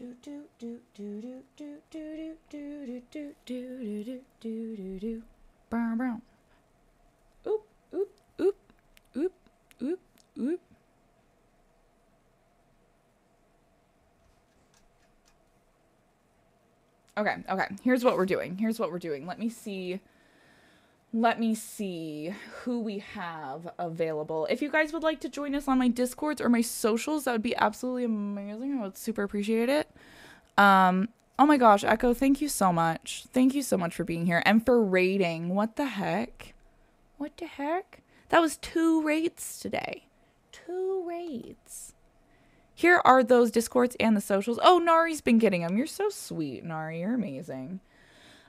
Do do do do do do do do do do do do do do do. Oop oop oop oop oop oop. Okay, okay. Here's what we're doing. Here's what we're doing. Let me see. Let me see who we have available. If you guys would like to join us on my discords or my socials, that would be absolutely amazing. I would super appreciate it. Um, oh my gosh, Echo, thank you so much. Thank you so much for being here and for rating. What the heck? What the heck? That was two rates today. Two rates. Here are those discords and the socials. Oh, Nari's been getting them. You're so sweet, Nari. You're amazing.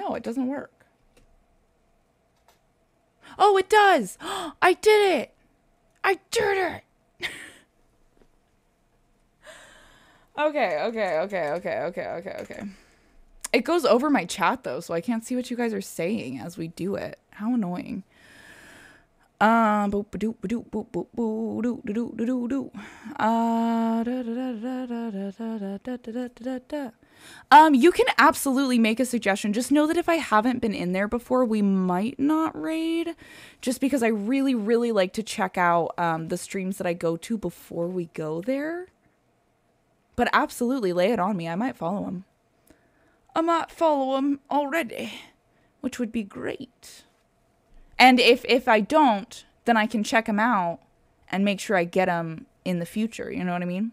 No, it doesn't work. Oh, it does. I did it. I did it. okay, okay, okay, okay, okay, okay, okay. It goes over my chat though, so I can't see what you guys are saying as we do it. How annoying. Um, boop, doop, doop, boop, boop, boop. Uh, da, da, da, da, da, da, da, da, da, da, da. Um, you can absolutely make a suggestion. Just know that if I haven't been in there before, we might not raid. Just because I really, really like to check out um, the streams that I go to before we go there. But absolutely, lay it on me. I might follow them. I might follow them already, which would be great. And if if I don't, then I can check them out and make sure I get them in the future. You know what I mean?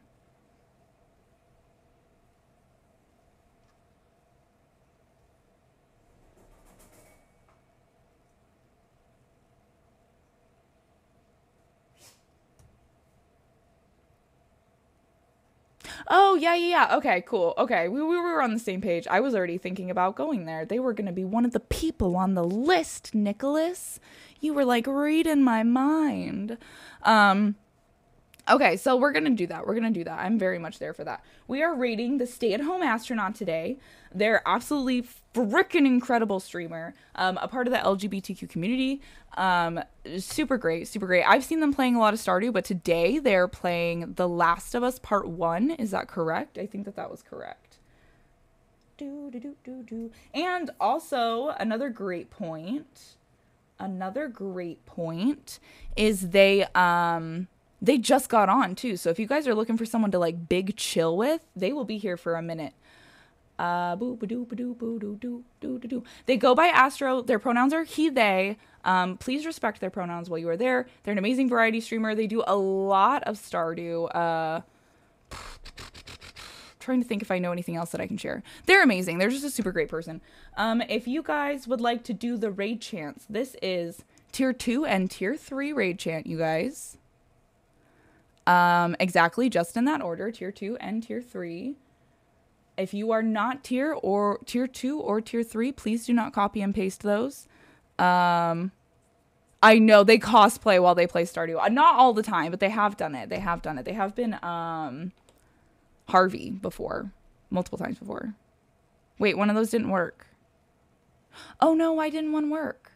Oh, yeah, yeah, yeah. Okay, cool. Okay, we, we were on the same page. I was already thinking about going there. They were going to be one of the people on the list, Nicholas. You were like reading my mind. Um, Okay, so we're gonna do that. We're gonna do that. I'm very much there for that. We are rating the Stay at Home Astronaut today. They're absolutely freaking incredible streamer, um, a part of the LGBTQ community. Um, super great, super great. I've seen them playing a lot of Stardew, but today they're playing The Last of Us Part One. Is that correct? I think that that was correct. Do do do do do. And also another great point. Another great point is they um they just got on too. So if you guys are looking for someone to like big chill with, they will be here for a minute. Uh, boo, ba doo, ba doo, boo, doo, doo, doo, doo, doo. They go by Astro. Their pronouns are he, they. Um, please respect their pronouns while you are there. They're an amazing variety streamer. They do a lot of Stardew. Uh, trying to think if I know anything else that I can share. They're amazing. They're just a super great person. Um, if you guys would like to do the raid chants, this is tier two and tier three raid chant, you guys. Um, exactly, just in that order, tier two and tier three. If you are not tier or tier two or tier three, please do not copy and paste those. Um, I know they cosplay while they play Stardew. Uh, not all the time, but they have done it. They have done it. They have been um, Harvey before, multiple times before. Wait, one of those didn't work. Oh no, why didn't one work?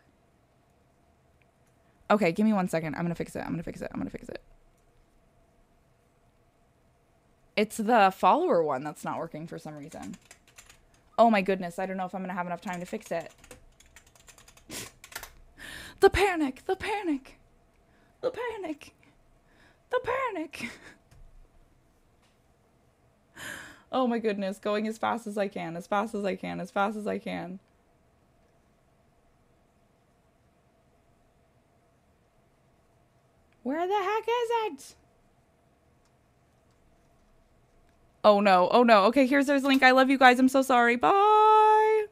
Okay, give me one second. I'm gonna fix it. I'm gonna fix it. I'm gonna fix it. It's the follower one that's not working for some reason. Oh my goodness, I don't know if I'm going to have enough time to fix it. the panic, the panic, the panic, the panic. oh my goodness, going as fast as I can, as fast as I can, as fast as I can. Where the heck is it? oh no, oh no. Okay, here's his link. I love you guys. I'm so sorry. Bye.